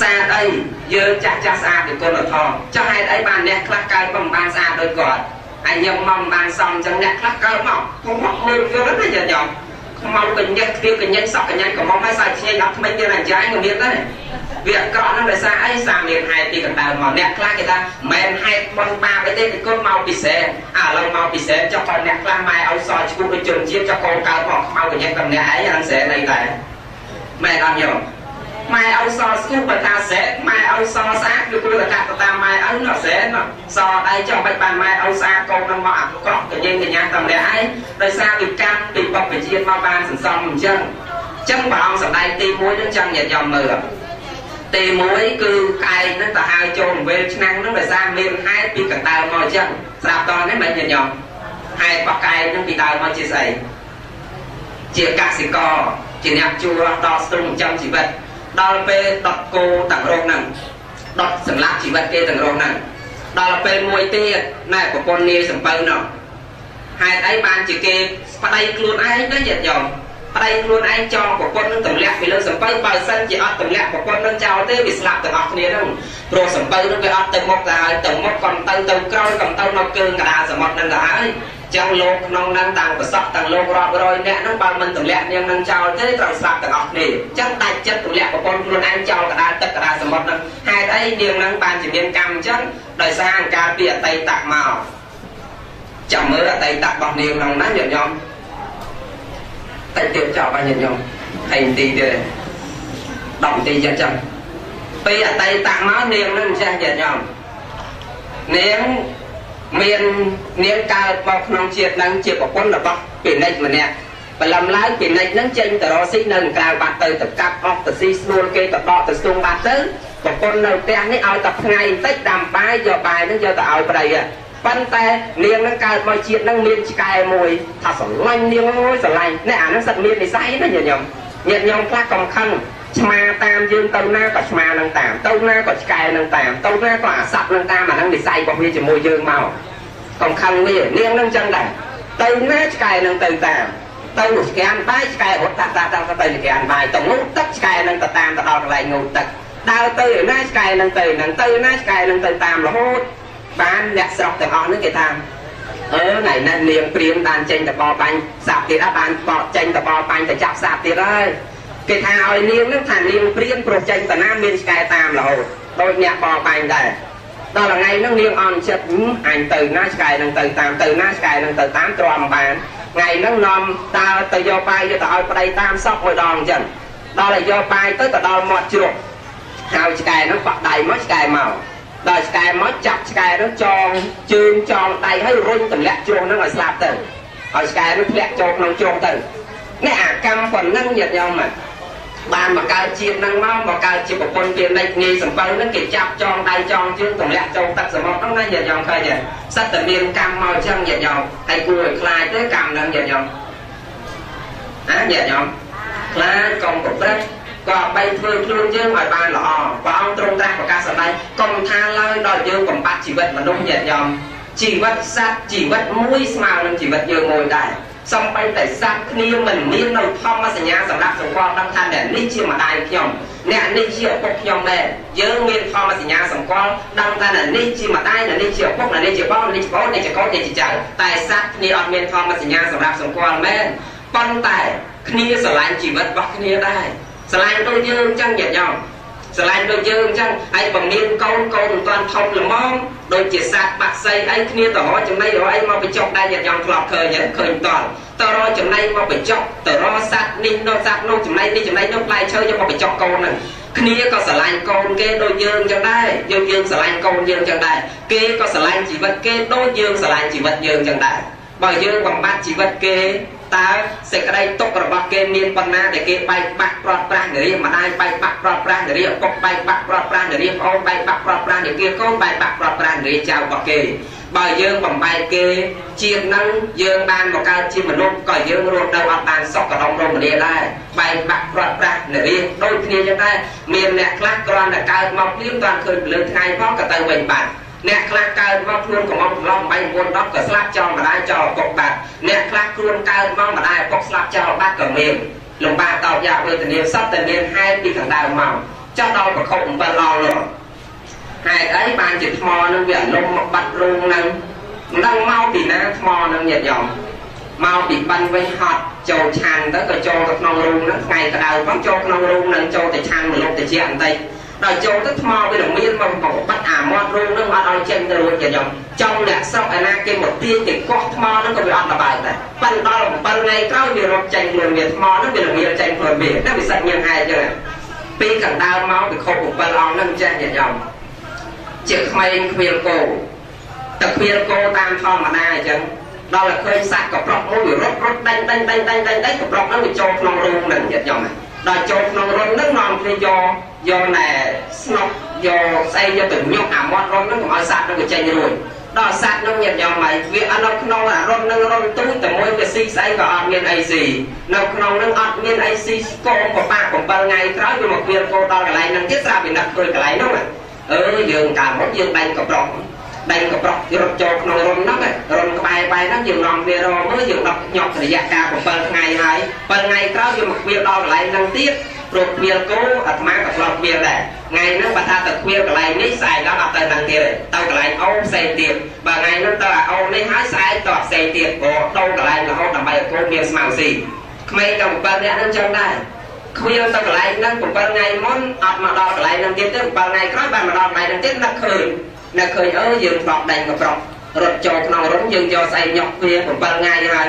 ស្អាតអីយើងចាស់ចាស់ស្អាតពីគុណធម៌ចុះហេតុអីបានអ្នកខ្លះកើតមកមិនបានស្អាតដូចគាត់ហើយយើងមកមិនបានសមអញ្ចឹងអ្នកខ្លះកើតមកពុំមកមើលយើងណាចាញ់ ខ្មៅកញ្ញឹកគ្រៀបកញ្ញឹកសក់កញ្ញឹកកំងហើយសាច់ឆ្ងាញ់អត់ថ្មិញទៀតអញ្ចឹងក៏មានដែរវាអក្រក់ហ្នឹងដោយសារអីសារមានហេតុពីកណ្ដាលមកអ្នកខ្លះគេថាមិនហេតុបនបាបអីទេគឺគុណមកពិសេសអាឥឡូវមកពិសេសចុះបើអ្នកខ្លះម៉ែឲ្យសល់ឈ្មោះដូចជនជាតិចុះកូនកើតមកខ្មៅកញ្ញឹកកំអ្នកអីអាហ្នឹងស្រែនៃដែរម៉ែអត់យល់ ម៉ែឲ្យសស្គូបើថាស្រែម៉ែឲ្យសស្អាតគឺគួរតែកាត់ទៅតាមម៉ែឲ្យនោះស្រែនោះសដៃចុះមិនបានម៉ែឲ្យស្អាតកូននឹងមកអាក្រក់កញ្ញឹងកញ្ញាតាមអ្នកឯងដោយសារពីកម្មពីបព្វជិតមកបានសន្សំអញ្ចឹងអញ្ចឹងព្រះអង្គសម្ដែងទី1នឹងចង់ញាតិញោមមើលទី1គឺក្អែកហ្នឹងទៅហើចូលវេលឆ្នាំងហ្នឹងដោយសារមានហេតុពីកណ្ដាលមកអញ្ចឹងស្រាប់តនេះមិនញាតិញោមហេតុរបស់ក្អែកហ្នឹងពីដើមមកជាស្អីជាកសិករជាអ្នកជួរតស្ទុំចិញ្ចឹមជីវិត ដល់ពេលដុតគោទាំងរោងហ្នឹងដុតសម្លាប់ជីវិតគេទាំងរោងហ្នឹងដល់ពេលមួយទៀតណែប្រពន្ធនាយសំពៅនោះហេតុអីបានជាគេប្តីខ្លួនឯងទៅញាតិញោម ប្តីខ្លួនឯងចងប្រពន្ធនឹងទម្លាក់ពីលើសំពៅបើសិនជាអត់ទម្លាក់ប្រពន្ធនឹងចោលទេវាស្លាប់ទាំងអស់គ្នាហ្នឹងព្រោះសំពៅនឹងវាអត់ទៅមុខទៅហើយទៅមុខកំទៅទៅក្រោយកំទៅនៅគើងកដាលសមុទ្រនឹងទៅហើយចឹងលោកក្នុងនឹងតាំងប្រសពទាំងលោករាប់រយអ្នកហ្នឹងបើមិនទម្លាក់នាងនឹងចោលទេត្រូវស្លាប់ទាំងអស់គ្នាចឹងដាច់ចិត្តទម្លាក់ប្រពន្ធខ្លួនឯងចោលកដាលទឹកកដាលសមុទ្រហ្នឹងហេតុអីនាងនឹងបានជាមានកម្មចឹងដោយសារអង្ការពីអតីតមកចាំមើលអតីតរបស់នាងក្នុងណាញាតិញោម តិចទៀតចប់ហើយញាតិញោមហើយនាទីទៀត10នាទីចិត្តចឹងពេលអតីតមកនាងនឹងចេះញាតិញោមនាងមាននាងកើតមកក្នុងជាតិនឹងជាប្រពន្ធរបស់ពិនិចម្នាក់បលំឡើងពិនិចនឹងចេញទៅរកស៊ីនៅក្រៅបាត់ទៅទៅកាប់អស់ទៅស៊ីស្នួលគេទៅដកទៅស្ទងបាត់ទៅប្រពន្ធនៅផ្ទះនេះឲ្យតែថ្ងៃបន្តិចដាំបាយយកបាយនឹងយកទៅឲ្យប្តី ប៉ុន្តែនាងនឹងកើតមកជាតិនឹងមានឆ្កែមួយថាស្រឡាញ់នាងមួយស្រឡាញ់នេះអានឹងសិតមាននិស័យណាញាតិញោមញាតិញោមខ្លះកំខឹងឆ្មាតាមយើងទៅណាក៏ឆ្មានឹងតាមទៅណាក៏ឆ្កែនឹងតាមទៅណាក៏អាសត្វនឹងតាមអានឹងនិស័យរបស់វាជាមួយយើងមកកំខឹងវានាងនឹងចឹងដែរទៅណាឆ្កែនឹងទៅតាមទៅស្កានបាយឆ្កែរត់តាតាតាទៅស្កានបាយទៅងូតទឹកឆ្កែនឹងទៅតាមទៅដល់កន្លែងងូតទឹកដើរទៅឯណាឆ្កែនឹងទៅនឹងទៅណាឆ្កែនឹងទៅតាមរហូត បានអ្នកស្រុកទាំងអស់ហ្នឹងគេថាអឺថ្ងៃនេះនាងព្រាមបានចេញតបបាញ់សាប់ទៀតហើយបានកកចេញតបបាញ់ទៅចាប់សាប់ទៀតហើយគេថាឲ្យនាងហ្នឹងថានាងព្រាមព្រោះចេញតាណាមានឆ្កែតាមរហូតដូចអ្នកបបាញ់ដែរដល់ថ្ងៃហ្នឹងនាងអន់ចិត្តអញទៅណាឆ្កែនឹងទៅតាមទៅណាឆ្កែនឹងទៅតាមទ្រាំបានថ្ងៃហ្នឹងនាំដើរទៅយកបាយយកទៅឲ្យប្តីតាមសពមួយដងអញ្ចឹងដល់ឲ្យយកបាយទៅទៅដល់មាត់ជ្រក់ហើយឆ្កែហ្នឹងបាក់ដៃមកឆ្កែមក ដល់ឆ្កែមកចាប់ឆ្កែនោះចងជើងចងដៃហើយរុញទម្លាក់ជ្រុងហ្នឹងឲ្យស្លាប់ទៅហើយឆ្កែនោះធ្លាក់ចូលក្នុងជ្រុងទៅនេះអាកម្មប៉ុណ្ណឹងញាតិញោមបានមកកើតជាតិហ្នឹងមកមកកើតជាប្រពន្ធជានិចងាយសំពៅហ្នឹងគេចាប់ចងដៃចងជើងទម្លាក់ចូលទឹកសមុទ្រហ្នឹងណាញាតិញោមឃើញទេសិតតែមានកម្មមកអញ្ចឹងញាតិញោមហើយគួរឲ្យខ្លាចទេកម្មហ្នឹងញាតិញោមណាញាតិញោមខ្លាចកុំប្រព្រឹត្ត ក៏បីធ្វើខ្លួនយើងឲ្យបានល្អព្រះអង្គទ្រង់ត្រាស់ប្រកាសសម្ដែងកុំថាឡើយដល់យើងបំបត្តិជីវិតមនុស្សញាតិញោមជីវិតសត្វជីវិតមួយស្មើនឹងជីវិតយើងមួយដែរសំបីតែសត្វគ្នាមិនមាននៅធម្មសញ្ញាសម្រាប់សង្កល់ដឹងថាអ្នកនេះជាម្ដាយខ្ញុំអ្នកនេះជាឪពុកខ្ញុំដែរយើងមានធម្មសញ្ញាសង្កល់ដឹងថាអ្នកនេះជាម្ដាយអ្នកនេះជាឪពុកអ្នកនេះជាបងអ្នកនេះជាបងអ្នកជាកូនអ្នកជាចៅតែសត្វគ្នាអត់មានធម្មសញ្ញាសម្រាប់សង្កល់មែនប៉ុន្តែគ្នាស្រឡាញ់ជីវិតរបស់គ្នាដែរ ស្រឡាញ់ដូចយើងអញ្ចឹងញាតិញោមស្រឡាញ់ដូចយើងអញ្ចឹងហើយបើមានកូនកូនមិនទាន់ធំល្មមដូចជាសត្វបាក់សីអីគ្នាទៅរកចំណៃរកអីមកបញ្ចុកដែរញាតិញោមធ្លាប់ឃើញហ្នឹងឃើញតល់ទៅរកចំណៃមកបញ្ចុកទៅរកសត្វនេះនោះសត្វនោះចំណៃនេះចំណៃនោះផ្លែឈើយកមកបញ្ចុកកូនហ្នឹងគ្នាក៏ស្រឡាញ់កូនគេដូចយើងអញ្ចឹងដែរយើងយើងស្រឡាញ់កូនយើងអញ្ចឹងដែរគេក៏ស្រឡាញ់ជីវិតគេដូចយើងស្រឡាញ់ជីវិតយើងអញ្ចឹងដែរបើយើងបំបត្តិជីវិតគេ តើសេចក្តីទុករបស់គេមានប៉ុណ្ណាដែលគេបែកបាក់ប្រត់ប្រាស់នារីម្ដាយបែកបាក់ប្រត់ប្រាស់នារីឪពុកបែកបាក់ប្រត់ប្រាស់នារីប្អូនបែកបាក់ប្រត់ប្រាស់នារីកូនបែកបាក់ប្រត់ប្រាស់នារីចៅរបស់គេបើយើងបំបែកគេជាតិនឹងយើងបានមកកើតជាមនុស្សក៏យើងរស់នៅអត់បានសុខកដំរមនាដែរបែកបាក់ប្រត់ប្រាស់នារីដូចគ្នាចឹងដែរមានអ្នកខ្លះគ្រាន់តែកើតមកភ្លាមបានឃើញពលឺថ្ងៃផងក៏ទៅវិញបាត់ អ្នកខ្លះកើតមកខ្លួនកំងកំឡំ8 9 10ក៏ស្លាប់ចោលម្ដាយចោលឪពុកបាត់អ្នកខ្លះខ្លួនកើតមកម្ដាយឪពុកស្លាប់ចោលបាត់ក៏មានលំបាកតោកយ៉ាវេទនាសត្វតែមានហេតុពីខាងដើមមកចោះដល់ប្រខុស7អល់នោះហេតុអីបានជាថ្មនឹងវាអលំមកបាត់រូងនឹងមិនដឹងមកពីណាថ្មនឹងញាតិញោមមកពីបាញ់វិញហត់ចូលឆាន់ទៅក៏ចូលទៅក្នុងរូងហ្នឹងថ្ងៃក្តៅផងចូលក្នុងរូងហ្នឹងចូលទៅឆាន់មកលុបតិចបន្តិច ដល់ចូលទៅថ្មវានឹងមានមកបបាត់អាមាត់រូងនឹងអត់ឲ្យចេញទៅរួចយ៉ាងចំអ្នកស្រុកឯណាគេមកទាញគេកោះថ្មនឹងក៏វាអត់លបាយដែរប៉ិនដល់7ថ្ងៃក្រោយវារត់ចេញខ្លួនវាថ្មនឹងវានឹងមានចេញខ្លួនវាតែវាសាច់ញៀនហែកចឹងពីកណ្ដាលមកវាខុស7អង្គនឹងចេះយ៉ាងយ៉ាងជាក្មេងគ្មានគោតែគ្មានគោតាមធម្មតាអញ្ចឹងដល់តែឃើញសត្វកប្រុកមួយវារត់រត់ដេញដេញដេញដេញដេញកប្រុកហ្នឹងវាចូលក្នុងរូងហ្នឹងយ៉ាងយ៉ាងដល់ចូលក្នុងរុនហ្នឹងនាំគ្នាយក យកណែស្នុកយកស្អីយកទៅញុកអាមាត់រុនហ្នឹងកុំឲ្យសត្វហ្នឹងវាចេញរួចដល់សត្វហ្នឹងញាតយ៉ាងម៉េចវាអត់នៅក្នុងអារុនហ្នឹងរុនទូចតែមួយវាស៊ីស្អីក៏អត់មានអីស៊ីនៅក្នុងហ្នឹងអត់មានអីស៊ីស្គមប្របាក់7ថ្ងៃក្រោយវាមកវាគោដល់កន្លែងហ្នឹងទៀតស្រាប់វានឹកឃើញកន្លែងហ្នឹងអឺយើងកាលមកយើងដាញ់កប្រុក ដៃកប្រុករត់ចូលក្នុងរុនហ្នឹងរុនក្បែរបែរហ្នឹងយើងនាំវារមើលយើងដកញាប់រយៈកាល7ថ្ងៃហើយ7ថ្ងៃក្រោយយើងមកវាដល់កន្លែងហ្នឹងទៀតព្រោះគ្មានគោអាត្មាក៏ឆ្លងគ្មានដែរថ្ងៃហ្នឹងបើថាទៅគ្មានកន្លែងនេះស្អែកដល់អត់ទៅនឹងទៀតទេទៅកន្លែងអូផ្សេងទៀតបើថ្ងៃហ្នឹងទៅអាអូនេះហើយស្អែកទៅផ្សេងទៀតក៏ដូរកន្លែងរហូតដើម្បីឲ្យគោមានស្មៅស៊ីក្មេងទៅ7នាក់ហ្នឹងចឹងដែរគ្មានទៅកន្លែងហ្នឹង7ថ្ងៃមុនអត់មកដល់កន្លែងហ្នឹងទៀតទេ7ថ្ងៃក្រោយបានមកដល់កន្លែងហ្នឹងទៀតនឹកឃើញ នឹកឃើញអើយើងធ្លាប់ដេញកប្រុករត់ចូលក្នុងរុំយើងយកស្អីញុកវា7ថ្ងៃហើយ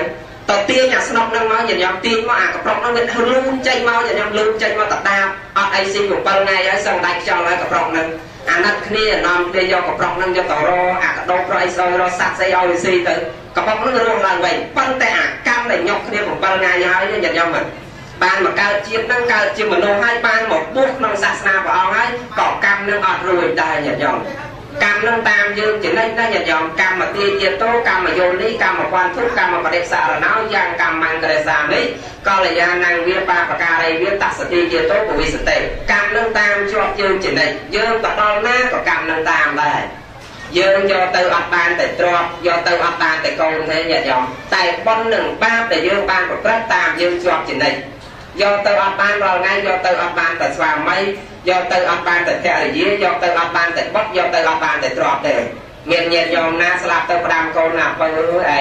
ទៅទាញអាស្នុកហ្នឹងមកញញឹមទាញមកអាកប្រុកហ្នឹងវាលូនចេញមកញញឹមលូនចេញមកតដាបអត់អីស៊ី7ថ្ងៃហើយសឹងដាច់ខ្យល់ហើយកប្រុកហ្នឹងអាណិតគ្នានាំគ្នាយកកប្រុកហ្នឹងយកទៅរអាកដោប្រអីស្អីរសัตว์ស្អីឲ្យវាស៊ីទៅកប្រុកហ្នឹងរស់ឡើងវិញប៉ុន្តែអាកម្មដែលញុកគ្នា7ថ្ងៃហើយញញឹមហ្នឹងបានមកកើតជាតិនឹងកើតជាមនុស្សហើយបានមកពុះក្នុងសាសនាព្រះអង្គហើយក៏កម្មនឹងអត់រួចដែរញាតិញោម កម្មនឹងតាមយើងចំណេញណាញាតិញោមកម្មទាជាតោកម្មយោនីកម្មពន្ធុកម្មបដិសារណោយ៉ាងកម្មង្ករេសានេះកលយាណងវាបាបការីវាតសតិជាតោពវិសតិកម្មនឹងតាមជាប់យើងចំណេញយើងទៅដល់ណាក៏កម្មនឹងតាមដែរយើងយកទៅអត់បានតែទ្របយកទៅអត់បានតែកូនទេញាតិញោមតែបុណ្យនឹងបាបដែលយើងបានប្រព្រឹត្តតាមយើងជាប់ចំណេញ យកទៅអត់បានរាល់ថ្ងៃយកទៅអត់បានតែស្វាមីយកទៅអត់បានតែភរិយាយកទៅអត់បានតែបុត្រយកទៅអត់បានតែទ្រព្យទេមានញាតិញោមណាស្លាប់ទៅផ្ដាំកូនណាបើឯ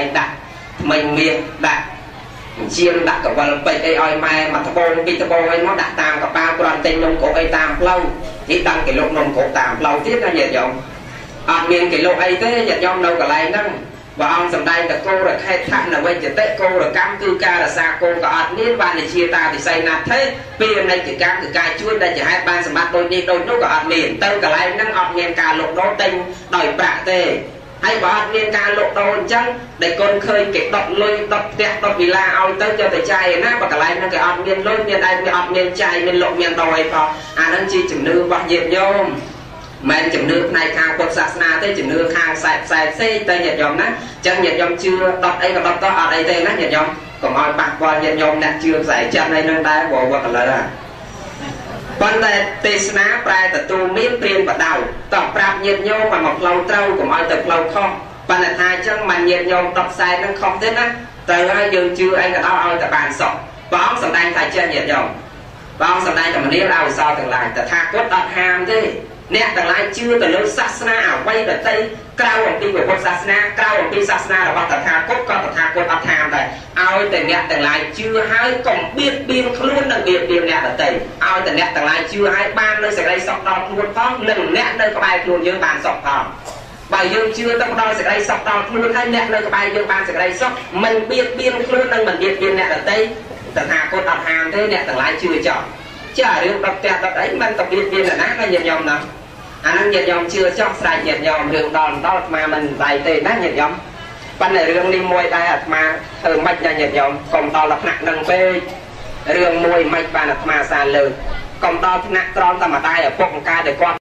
ងដាក់ថ្មិញមាសដាក់ជាងដាក់កវលពេជ្រអីឲ្យម៉ែមកត្បូងពីត្បូងអីមកដាក់តាមកប៉ាល់គ្រាន់ទិញនំកោអីតាមផ្លូវទីតាំងគេលុកនំកោតាមផ្លូវទៀតណាញាតិញោមអត់មានគេលុកអីទេញាតិញោមនៅកន្លែងហ្នឹង ព្រះអង្គសម្ដែងតកោរខេដ្ឋនវិជ្ជតិកោរកម្មគឺការរសាគោក៏អត់មានបានជាតាវិស័យណាទេពីនិច្ចកម្មគឺការជួយដែលជាហេតុបានសម្បត្តិដូចនេះដូចនោះក៏អត់មានទៅកន្លែងហ្នឹងអត់មានការលុកដោទិញដោយប្រាក់ទេហើយបើអត់មានការលុកដោអញ្ចឹងដែលកូនឃើញគេដុតលុយដុតផ្ទះដុតវិឡាឲ្យទៅយកទៅចាយណាបើកន្លែងហ្នឹងគេអត់មានលុយមានឯងវាអត់មានចាយមានលុកមានដោអីផងអាហ្នឹងជាជំនឿរបស់ញាតិញោម មិនជំនឿផ្នែកខាងពុទ្ធសាសនាទេជំនឿខាងខ្សែខ្សែផ្សេងតែញាតិញោមណាអញ្ចឹងញាតិញោមជឿដុតអីក៏ដុតទៅអត់អីទេណាញាតិញោមកុំឲ្យប៉ះពាល់ញាតិញោមអ្នកជឿខ្សែចិត្តអីហ្នឹងដែរព្រោះវត្តឥឡូវហ่ะប៉ុន្តែទេសនាប្រែទទួលមានព្រៀនបដៅតោះប្រាប់ញាតិញោមឲ្យមកផ្លូវត្រូវកុំឲ្យទៅផ្លូវខុសប៉ុន្តែថាអញ្ចឹងមិនញាតិញោមដុតខ្សែហ្នឹងខុសទេណាត្រូវហើយយើងជឿអីក៏ដោយឲ្យតែបានសុខព្រះអង្គសម្ដែងថាចេះញាតិញោមព្រះអង្គសម្ដែងតែមនាលអវិសរទាំងឡាយតថាគតអត់ហាមទេ អ្នកទាំងឡាយជឿទៅលើសាសនាអ្វីដទៃក្រៅអំពីពុទ្ធសាសនាក្រៅអំពីសាសនារបស់តថាគតក៏តថាគតអត់ថាមដែរឲ្យតែអ្នកទាំងឡាយជឿហើយកុំបៀតបៀនខ្លួននិងបៀតបៀនអ្នកដទៃឲ្យតែអ្នកទាំងឡាយជឿហើយបាននៅសេចក្តីសុខដល់ខ្លួនផងនិងអ្នកនៅក្បែរខ្លួនយើងបានសុខផងបើយើងជឿទៅដល់សេចក្តីសុខដល់ខ្លួនហើយអ្នកនៅក្បែរយើងបានសេចក្តីសុខមិនបៀតបៀនខ្លួននិងមិនបៀតបៀនអ្នកដទៃតថាគតអត់ហាមទេអ្នកទាំងឡាយជឿចោលចារឿងដុតផ្ទះដុតអីមិនទៅបៀតបៀនណាណាញាតិញោមណា អានឹងញាតិញោមជឿចោះស្រែកញាតិញោមរឿងដល់ដល់អាត្មាមិនដៃទេណាញាតិញោមប៉ុន្តែរឿងនេះមួយដែរអាត្មាធ្វើមិនណាញាតិញោមកុំដល់ថ្នាក់នឹងពេករឿងមួយមិនបានអាត្មាសាលើកកុំដល់ថ្នាក់ត្រង់តែម្ដាយឪពុកម្កាយតែគាត់